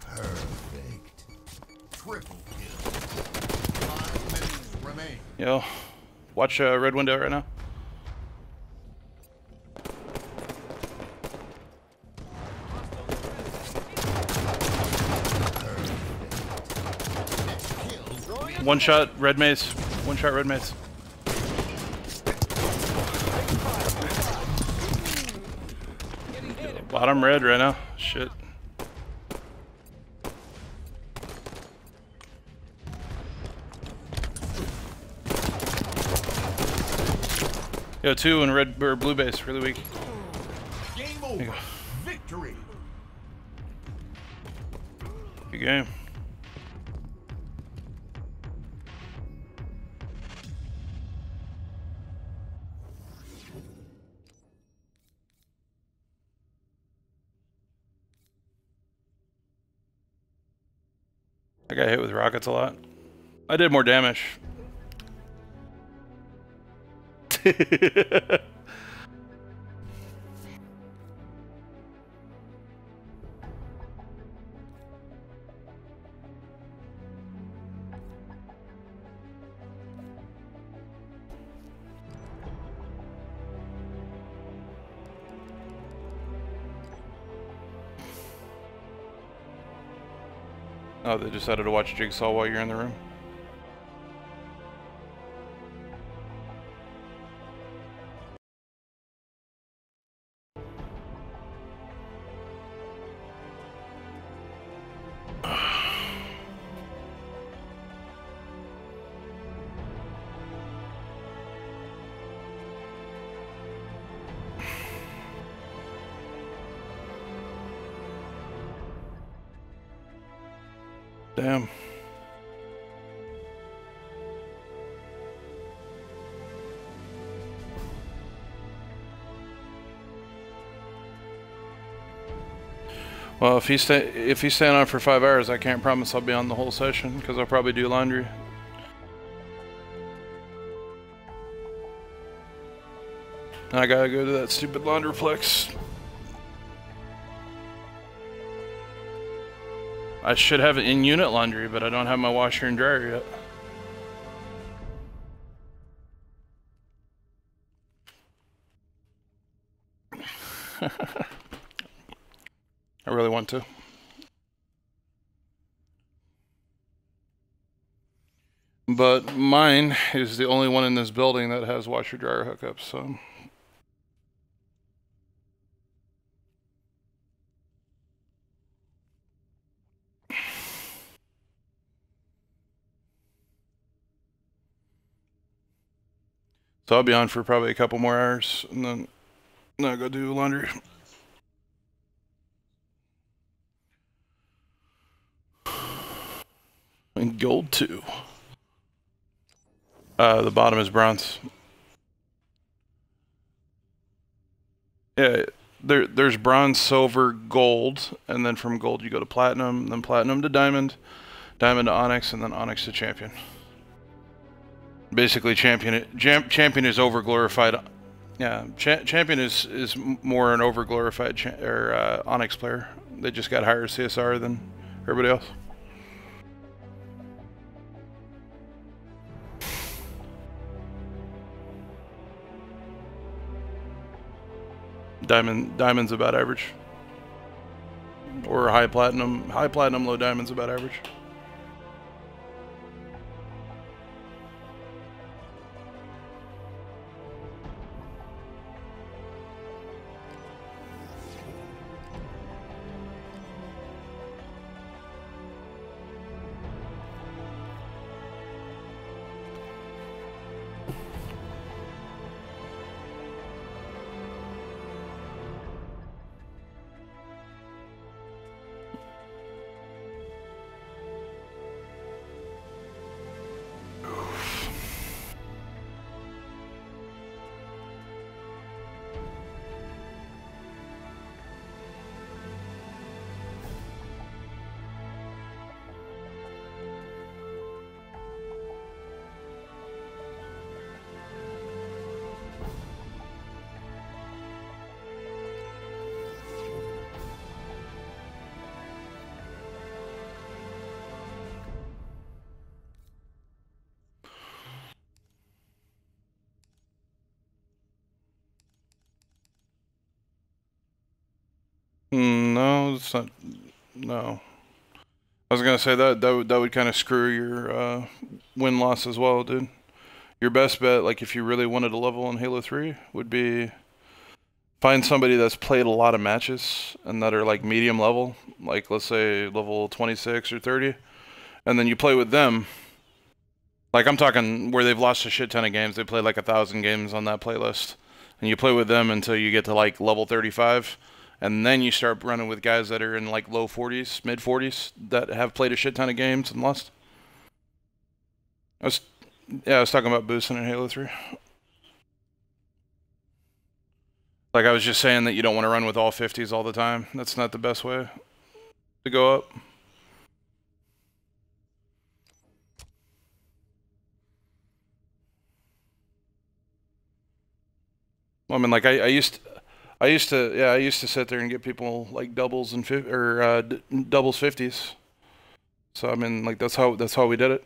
S4: Perfect. Triple kill. Five minutes remain.
S1: Yo, watch uh, red window right now. One shot, red maze. One shot, red maze. Bottom red right now. Shit. Yo, two in red or blue base, really weak. Rockets a lot. I did more damage. [LAUGHS] they decided to watch Jigsaw while you're in the room. Damn. Well, if he's stay if he's staying on for five hours, I can't promise I'll be on the whole session because I'll probably do laundry. And I gotta go to that stupid laundryplex. I should have it in unit laundry, but I don't have my washer and dryer yet. [LAUGHS] I really want to. But mine is the only one in this building that has washer dryer hookups, so. So I'll be on for probably a couple more hours and then, then I'll go do laundry. And gold two. Uh, the bottom is bronze. Yeah, there there's bronze, silver, gold, and then from gold you go to platinum, then platinum to diamond, diamond to onyx, and then onyx to champion. Basically, champion champion is over glorified. Yeah, cha- champion is is more an over glorified or uh, onyx player. They just got higher CSR than everybody else. Diamond diamond's about average. Or high platinum, high platinum, low diamond's about average. No, it's not. No. I was gonna say that that would that would kind of screw your uh, win loss as well, dude. Your best bet, like if you really wanted to level in Halo Three, would be find somebody that's played a lot of matches and that are like medium level, like let's say level 26 or 30, and then you play with them. Like I'm talking where they've lost a shit ton of games. They played like a thousand games on that playlist, and you play with them until you get to like level 35 and then you start running with guys that are in like low 40s, mid 40s that have played a shit ton of games and lost. I was, yeah, I was talking about boosting in Halo 3. Like I was just saying that you don't want to run with all 50s all the time. That's not the best way to go up. Well, I mean, like I, I used, I used to, yeah, I used to sit there and get people like doubles and fi- or uh, doubles fifties. So I mean, like that's how that's how we did it.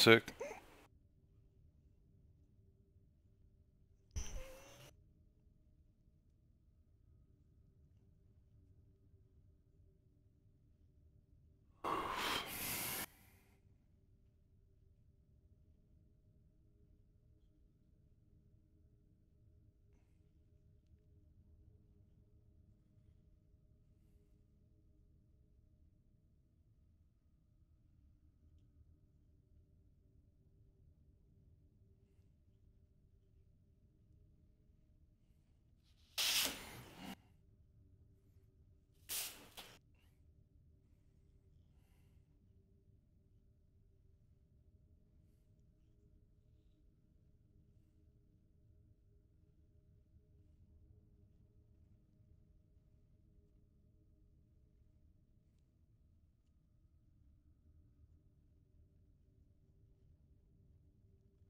S1: Sick.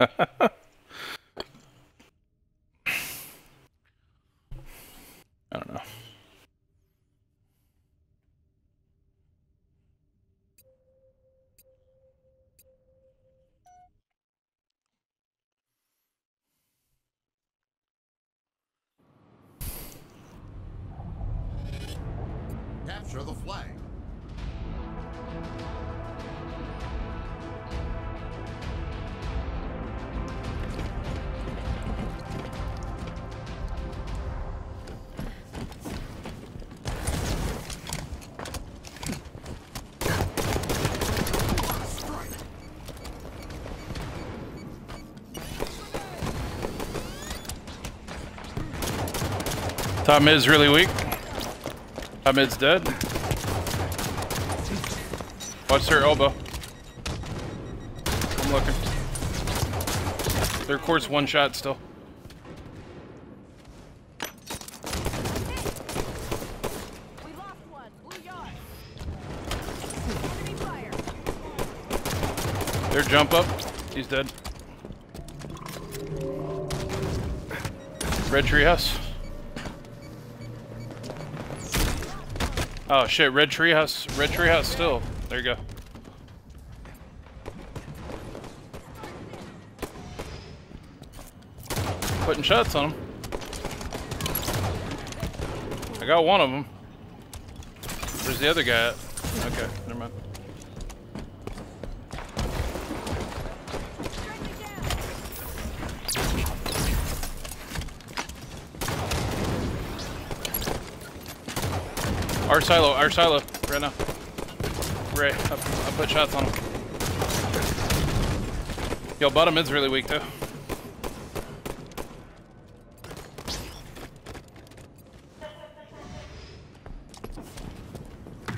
S1: I don't know. Top mid's really weak. Top mid's dead. Watch their elbow. I'm looking. Their core's one shot still. Their jump up. He's dead. Red treehouse. Oh shit, red treehouse. Red treehouse still. There you go. Putting shots on him. I got one of them. Where's the other guy at? Our silo, our silo, right now. Ray, I, I put shots on him. Yo, bottom mid's really weak though.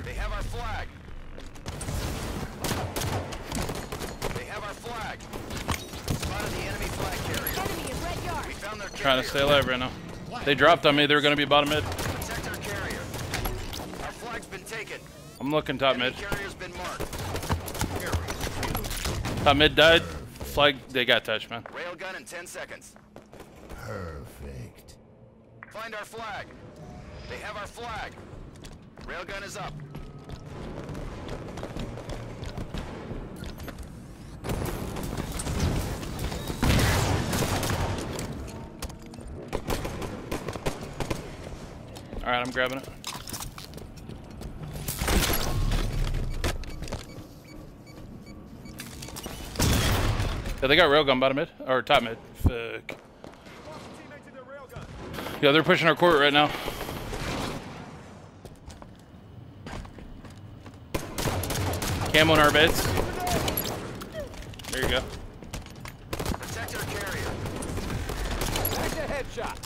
S2: They have our flag. They have our flag. Spotted the enemy flag carrier.
S5: Enemy in red yard.
S2: We found their carrier.
S1: Trying to stay alive right now. They dropped on me, they were gonna be bottom mid. Looking top mid.
S2: carrier's been marked.
S1: Top mid died. Flag, they got touched, man.
S2: Railgun in 10 seconds.
S4: Perfect.
S2: Find our flag. They have our flag. Railgun is up.
S1: Alright, I'm grabbing it. Yeah, they got railgun bottom mid, or top mid. Fuck.
S3: Lost a teammate to their railgun.
S1: Yeah, they're pushing our court right now. Cam on our beds. There you go.
S2: Protect our carrier.
S3: Take a headshot.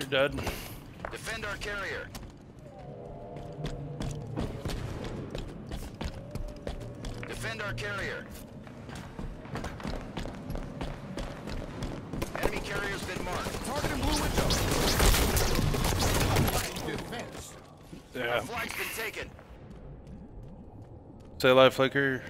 S1: You're dead.
S2: Defend our carrier. Defend our carrier.
S1: Yeah.
S2: Flag's been taken.
S1: Stay alive, Flicker.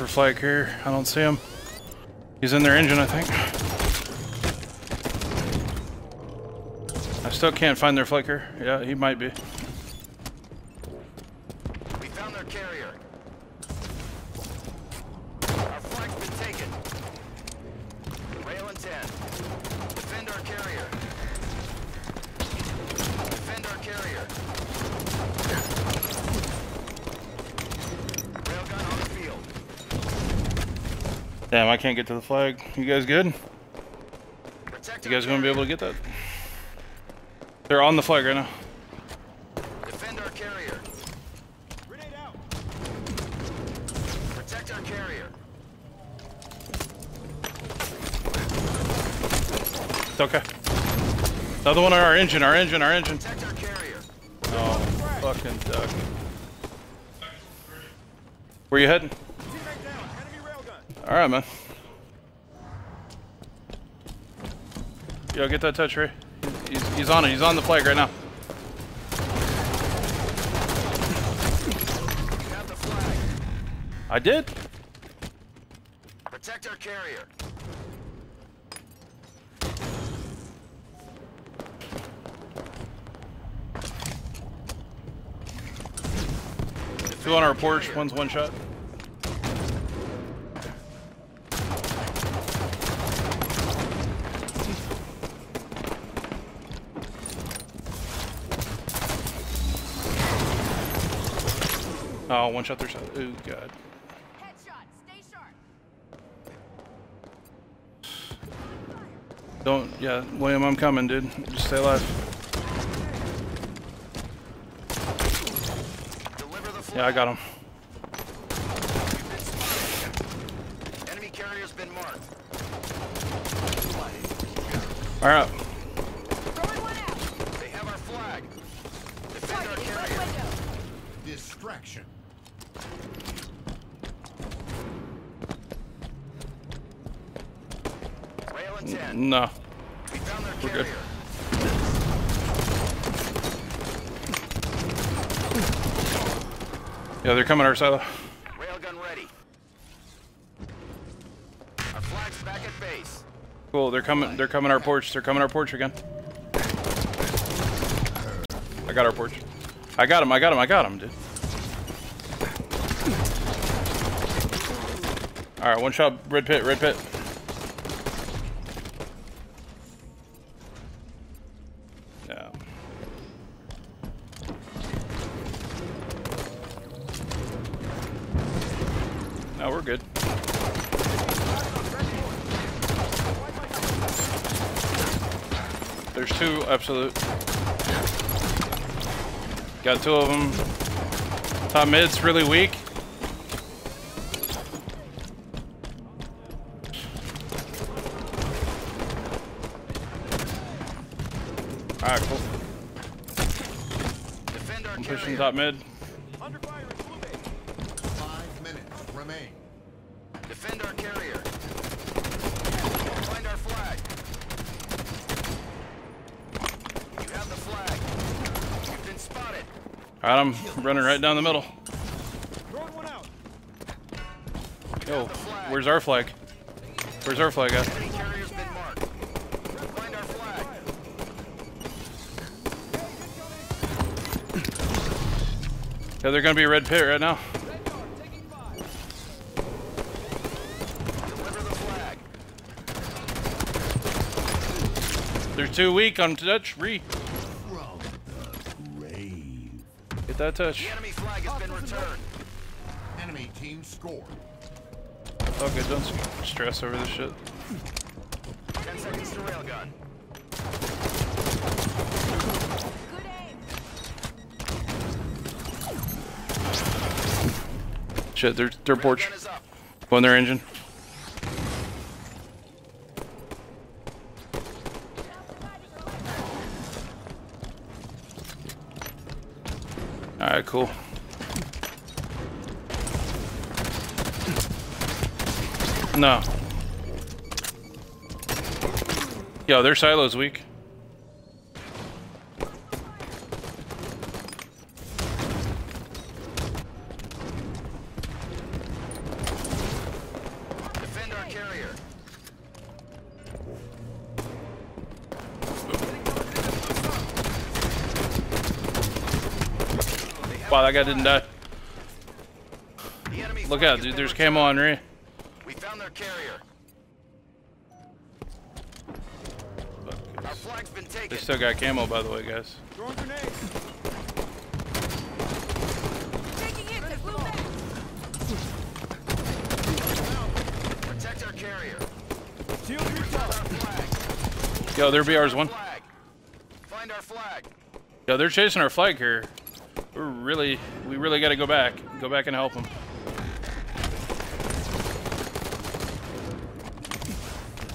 S1: For flag here. I don't see him. He's in their engine, I think. I still can't find their flicker. Yeah, he might be.
S2: We found their carrier. Our flag's been taken. Rail in 10. Defend our carrier. Defend our carrier. Railgun on the field.
S1: Damn, I can't get to the flag. You guys good?
S2: Protect
S1: You guys gonna be able to get that? They're on the flag right now.
S2: Defend our carrier.
S3: Grenade out.
S2: Protect our carrier.
S1: It's okay. Another one on our engine, our engine, our engine.
S2: Protect our carrier.
S1: Oh, fucking duck. Where you heading?
S3: Teammate down. Enemy railgun.
S1: Alright, man. Yo, get that touch, Ray. He's, he's, on it. He's on the flag right now.
S2: Flag.
S1: I did?
S2: Protect our carrier.
S1: Two on our porch. One's one shot. Oh, one shot side. Oh god.
S5: Headshot. Stay sharp.
S1: Don't. Yeah, William, I'm coming, dude. Just stay alive.
S2: Deliver the flag.
S1: Yeah, I got him.
S2: You've been spotted. Enemy carrier's been marked.
S1: All right.
S5: Throwing one out.
S2: They have our flag. Defend our
S5: Targeting left
S2: carrier.
S5: window.
S4: Distraction.
S2: Rail and 10.
S1: No.
S2: We found their
S1: We're good.
S2: carrier.
S1: Yeah, they're coming our silo.
S2: Railgun ready. Our flag's back at base.
S1: Cool. They're coming. They're coming our porch. They're coming our porch again. I got our porch. I got him. I got him. I got him, dude. All right, one shot. Red pit. Red pit. Absolute. Got two of them. Top mid's really weak. Alright, cool. I'm pushing top mid.
S3: Under fire in blue base.
S4: Five minutes remain.
S2: Defend our carrier. Find our flag. You have the flag. You've been spotted.
S1: Alright, I'm [LAUGHS] running right down the middle.
S3: Throwing one out.
S1: Yo, where's our flag? Where's our flag at?
S2: Enemy carrier's been marked. Find our flag.
S1: Yeah, they're gonna be a red pit right now.
S3: Red dot. Taking five.
S2: Deliver the flag.
S1: They're too weak on touch. Re. That touch.
S2: The enemy flag has been returned.
S4: Enemy team scored.
S1: It's good. Don't stress over this shit.
S2: Ten seconds to railgun.
S5: Good aim.
S1: Shit, their their porch.
S2: Railgun is.
S1: On their engine. Cool. No. Yo, their silo's weak. Wow, that guy didn't die.
S2: The enemy
S1: Look out, dude. There's camo on Re.
S2: We found their carrier. Our flag's been taken.
S1: They still got camo, by the way, guys.
S3: Throwing grenades.
S5: Taking hit to blue.
S2: Protect our carrier.
S3: Shield yourself.
S1: Yo, their BR's one.
S2: Find our flag.
S1: Yo, they're chasing our flag here. Really, we really got to go back. Go back and help them.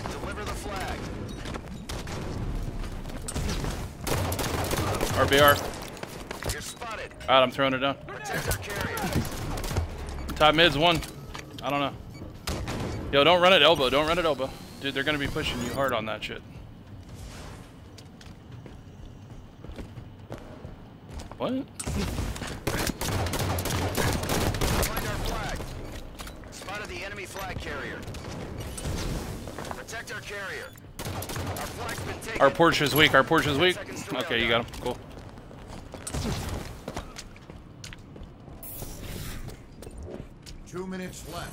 S2: Deliver the flag.
S1: RBR.
S2: You're spotted.
S1: Alright, I'm throwing it down. Top mid's one. I don't know. Yo, don't run at elbow. Don't run at elbow. Dude, they're going to be pushing you hard on that shit. What?
S2: Find our flag. Spotted the enemy flag carrier. Protect our carrier. Our flag's been taken.
S1: Our porch is weak. Our porch is weak. Okay, you got him. Cool.
S4: Two minutes left.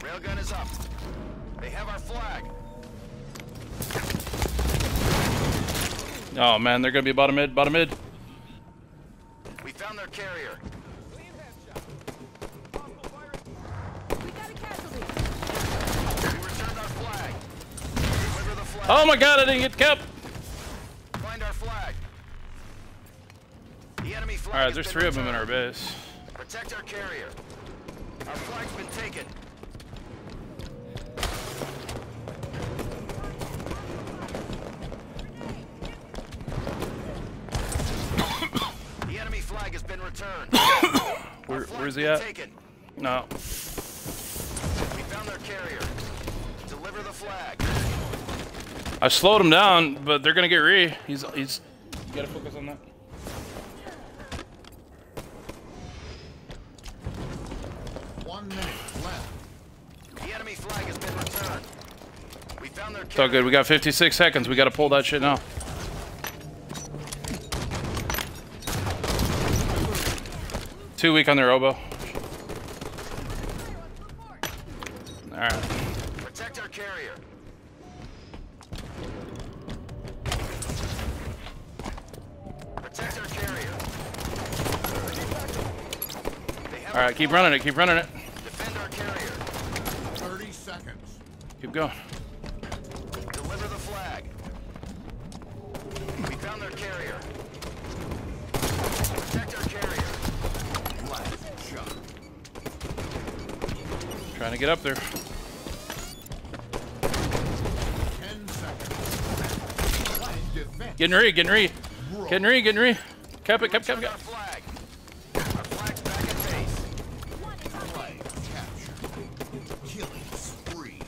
S2: Railgun is up. They have our flag.
S1: Oh, man. They're going to be bottom mid. Bottom mid. Oh my god, I didn't get kept.
S2: Find our flag. The enemy flag
S1: All right,
S2: has
S1: three of them in our base.
S2: Protect our carrier. Our flag's been taken. [COUGHS] the enemy flag has been returned. [COUGHS]
S1: Where, where's he at?
S2: Taken.
S1: No. I slowed him down, but they're gonna get re. He's he's. You gotta focus on that.
S4: One minute left.
S2: The enemy flag has been returned. We found their
S1: It's all good. We got 56 seconds. We gotta pull that shit now. Too weak on their oboe.
S2: They
S1: All right. Keep running it. Keep running it.
S2: Defend our carrier.
S4: 30 seconds.
S1: Keep going.
S2: Deliver the flag. We found their carrier. Protect our carrier.
S4: Last shot.
S1: Trying to get up there.
S4: 10 seconds.
S1: Getting re. Getting re. Getting re. Getting re. Cap it. Cap. Cap.
S2: Returned our
S1: Cap.
S2: flag. Our flag's back at base.
S4: Flag captured. Killing spree.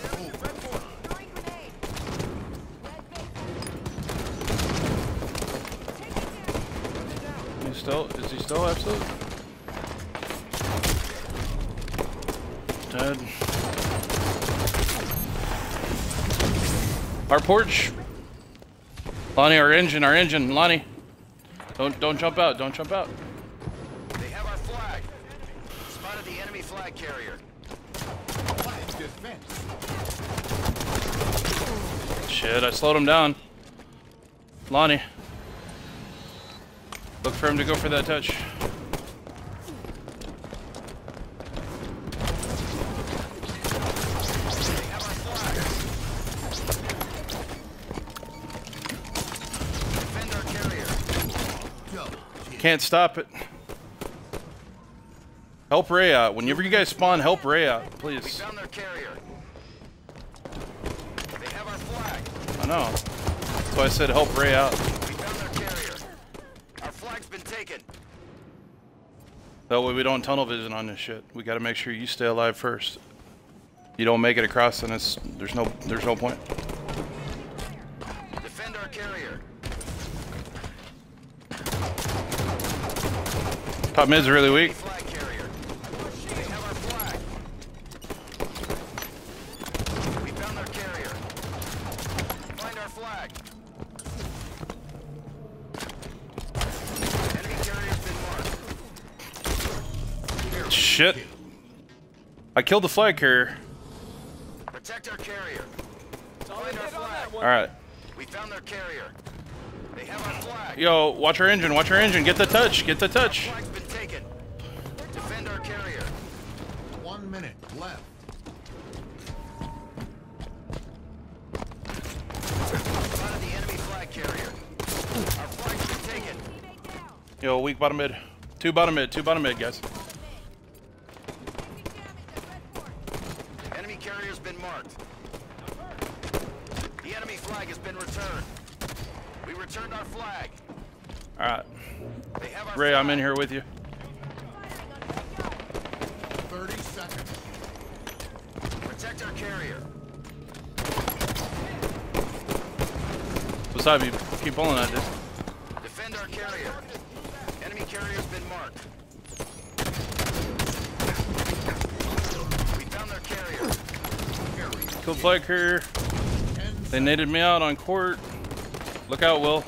S5: Throwing grenade. Take it down.
S1: He's still. Is he still absolute? Dead. Our porch. Lonnie, our engine. Our engine. Lonnie. Don't don't jump out. Don't jump out.
S2: They have our flag. Spotted the enemy flag carrier.
S1: Shit, I slowed him down. Lonnie. Look for him to go for that touch. Can't stop it. Help Ray out. Whenever you guys spawn, help Ray out,
S2: We
S1: please.
S2: found their carrier. They have our flag.
S1: I know. That's why I said help Ray out.
S2: We found their carrier. Our flag's been taken.
S1: That way we don't tunnel vision on this shit. We gotta make sure you stay alive first. You don't make it across, and it's there's no there's no point.
S2: Enemy carrier's been marked.
S1: Shit. I killed the flag carrier.
S2: Protect our carrier. Find our
S3: Hit on that
S2: flag.
S3: one.
S1: All right.
S2: We found their carrier. They have our flag.
S1: Yo, watch our engine. Watch our engine. Get the touch. Get the touch. Yo, weak bottom mid. Two bottom mid. Two bottom mid, guys.
S5: Taking damage at red fort.
S2: Enemy carrier's been marked. The enemy flag has been returned. We returned our flag.
S1: All right.
S2: They have our
S1: Ray,
S2: flag.
S1: I'm in here with you.
S5: Firing on
S4: 30 seconds.
S2: Protect our carrier.
S1: What's up? Keep pulling that, dude.
S2: Defend our carrier. Enemy carrier's been marked. We found their carrier.
S1: Carrier.
S4: 10
S1: They naded me out on court. Look out, Will.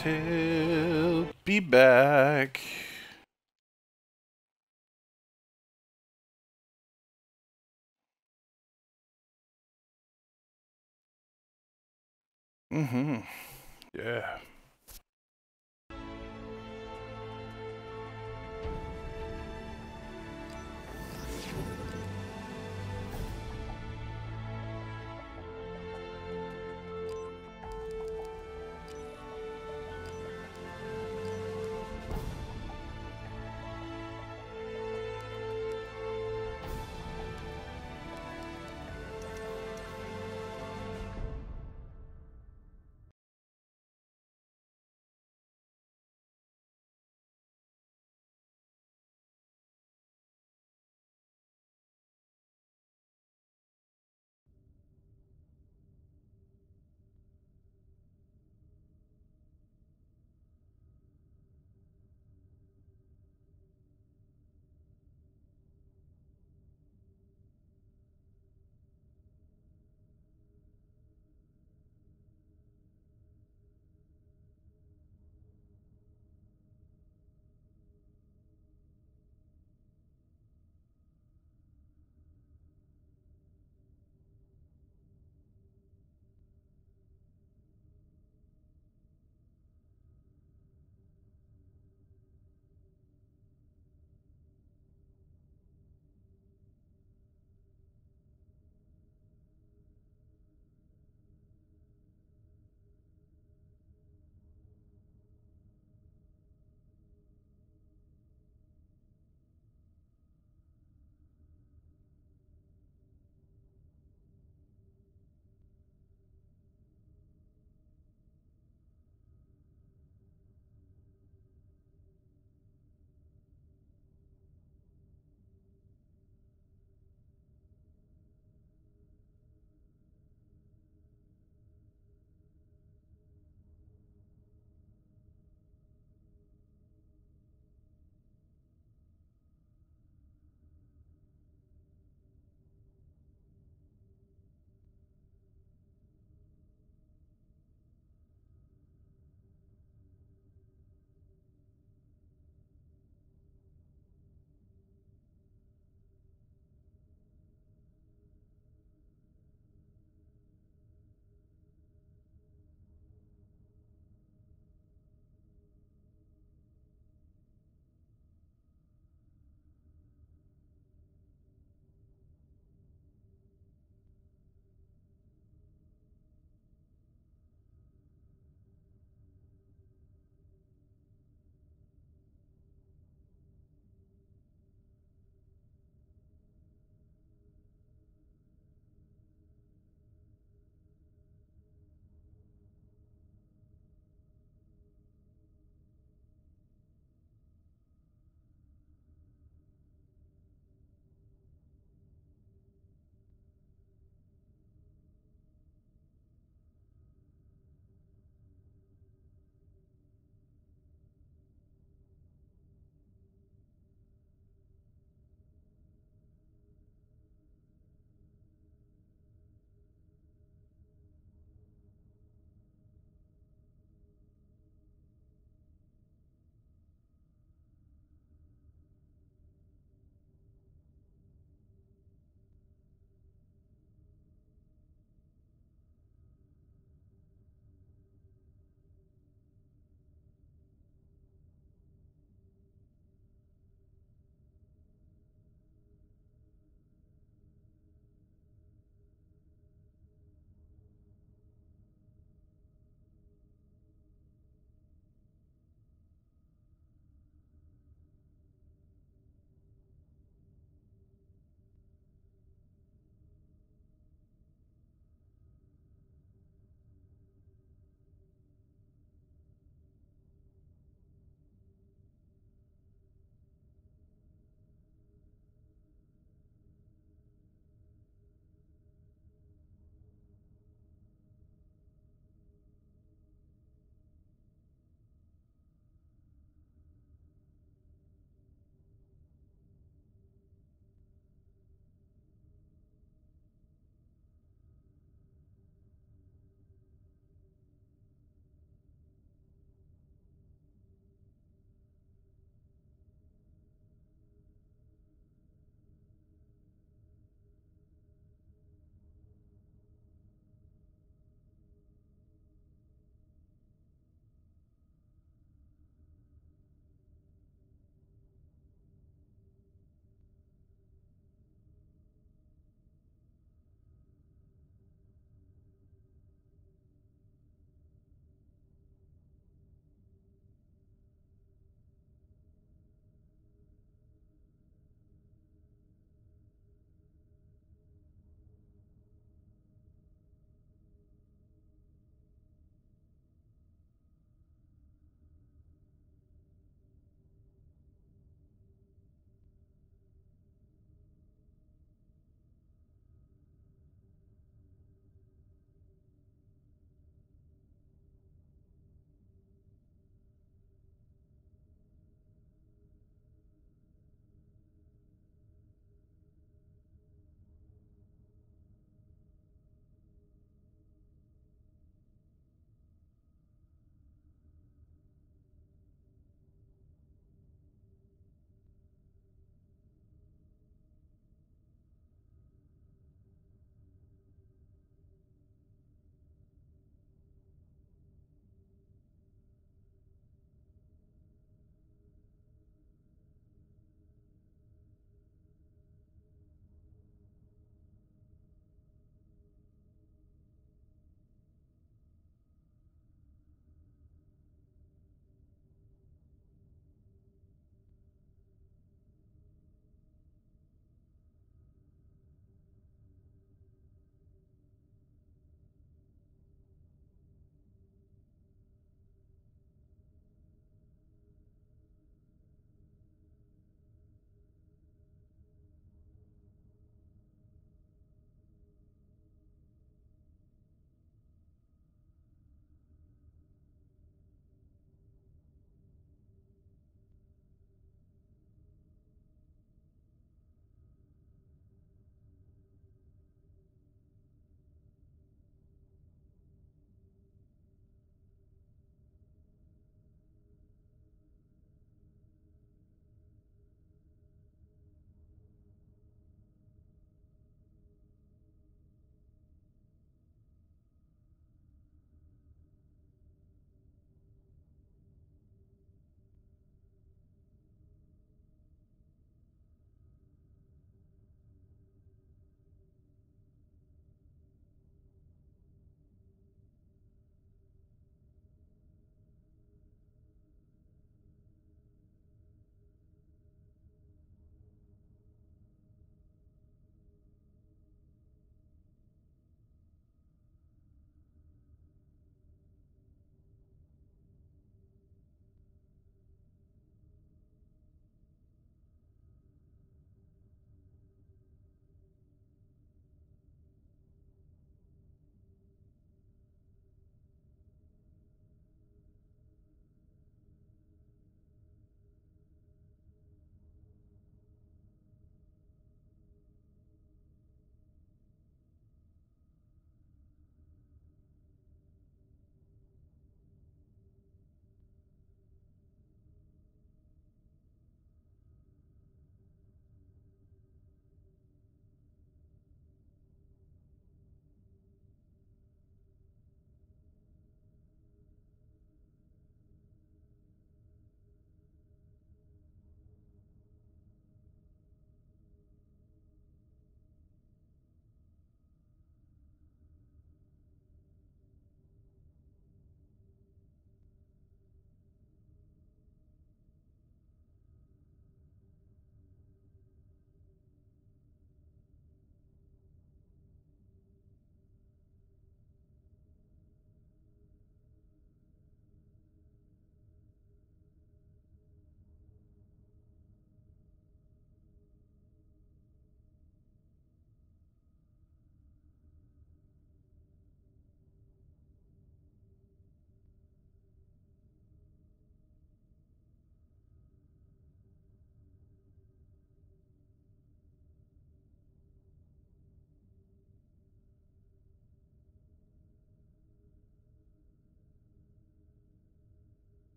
S1: He'll be back.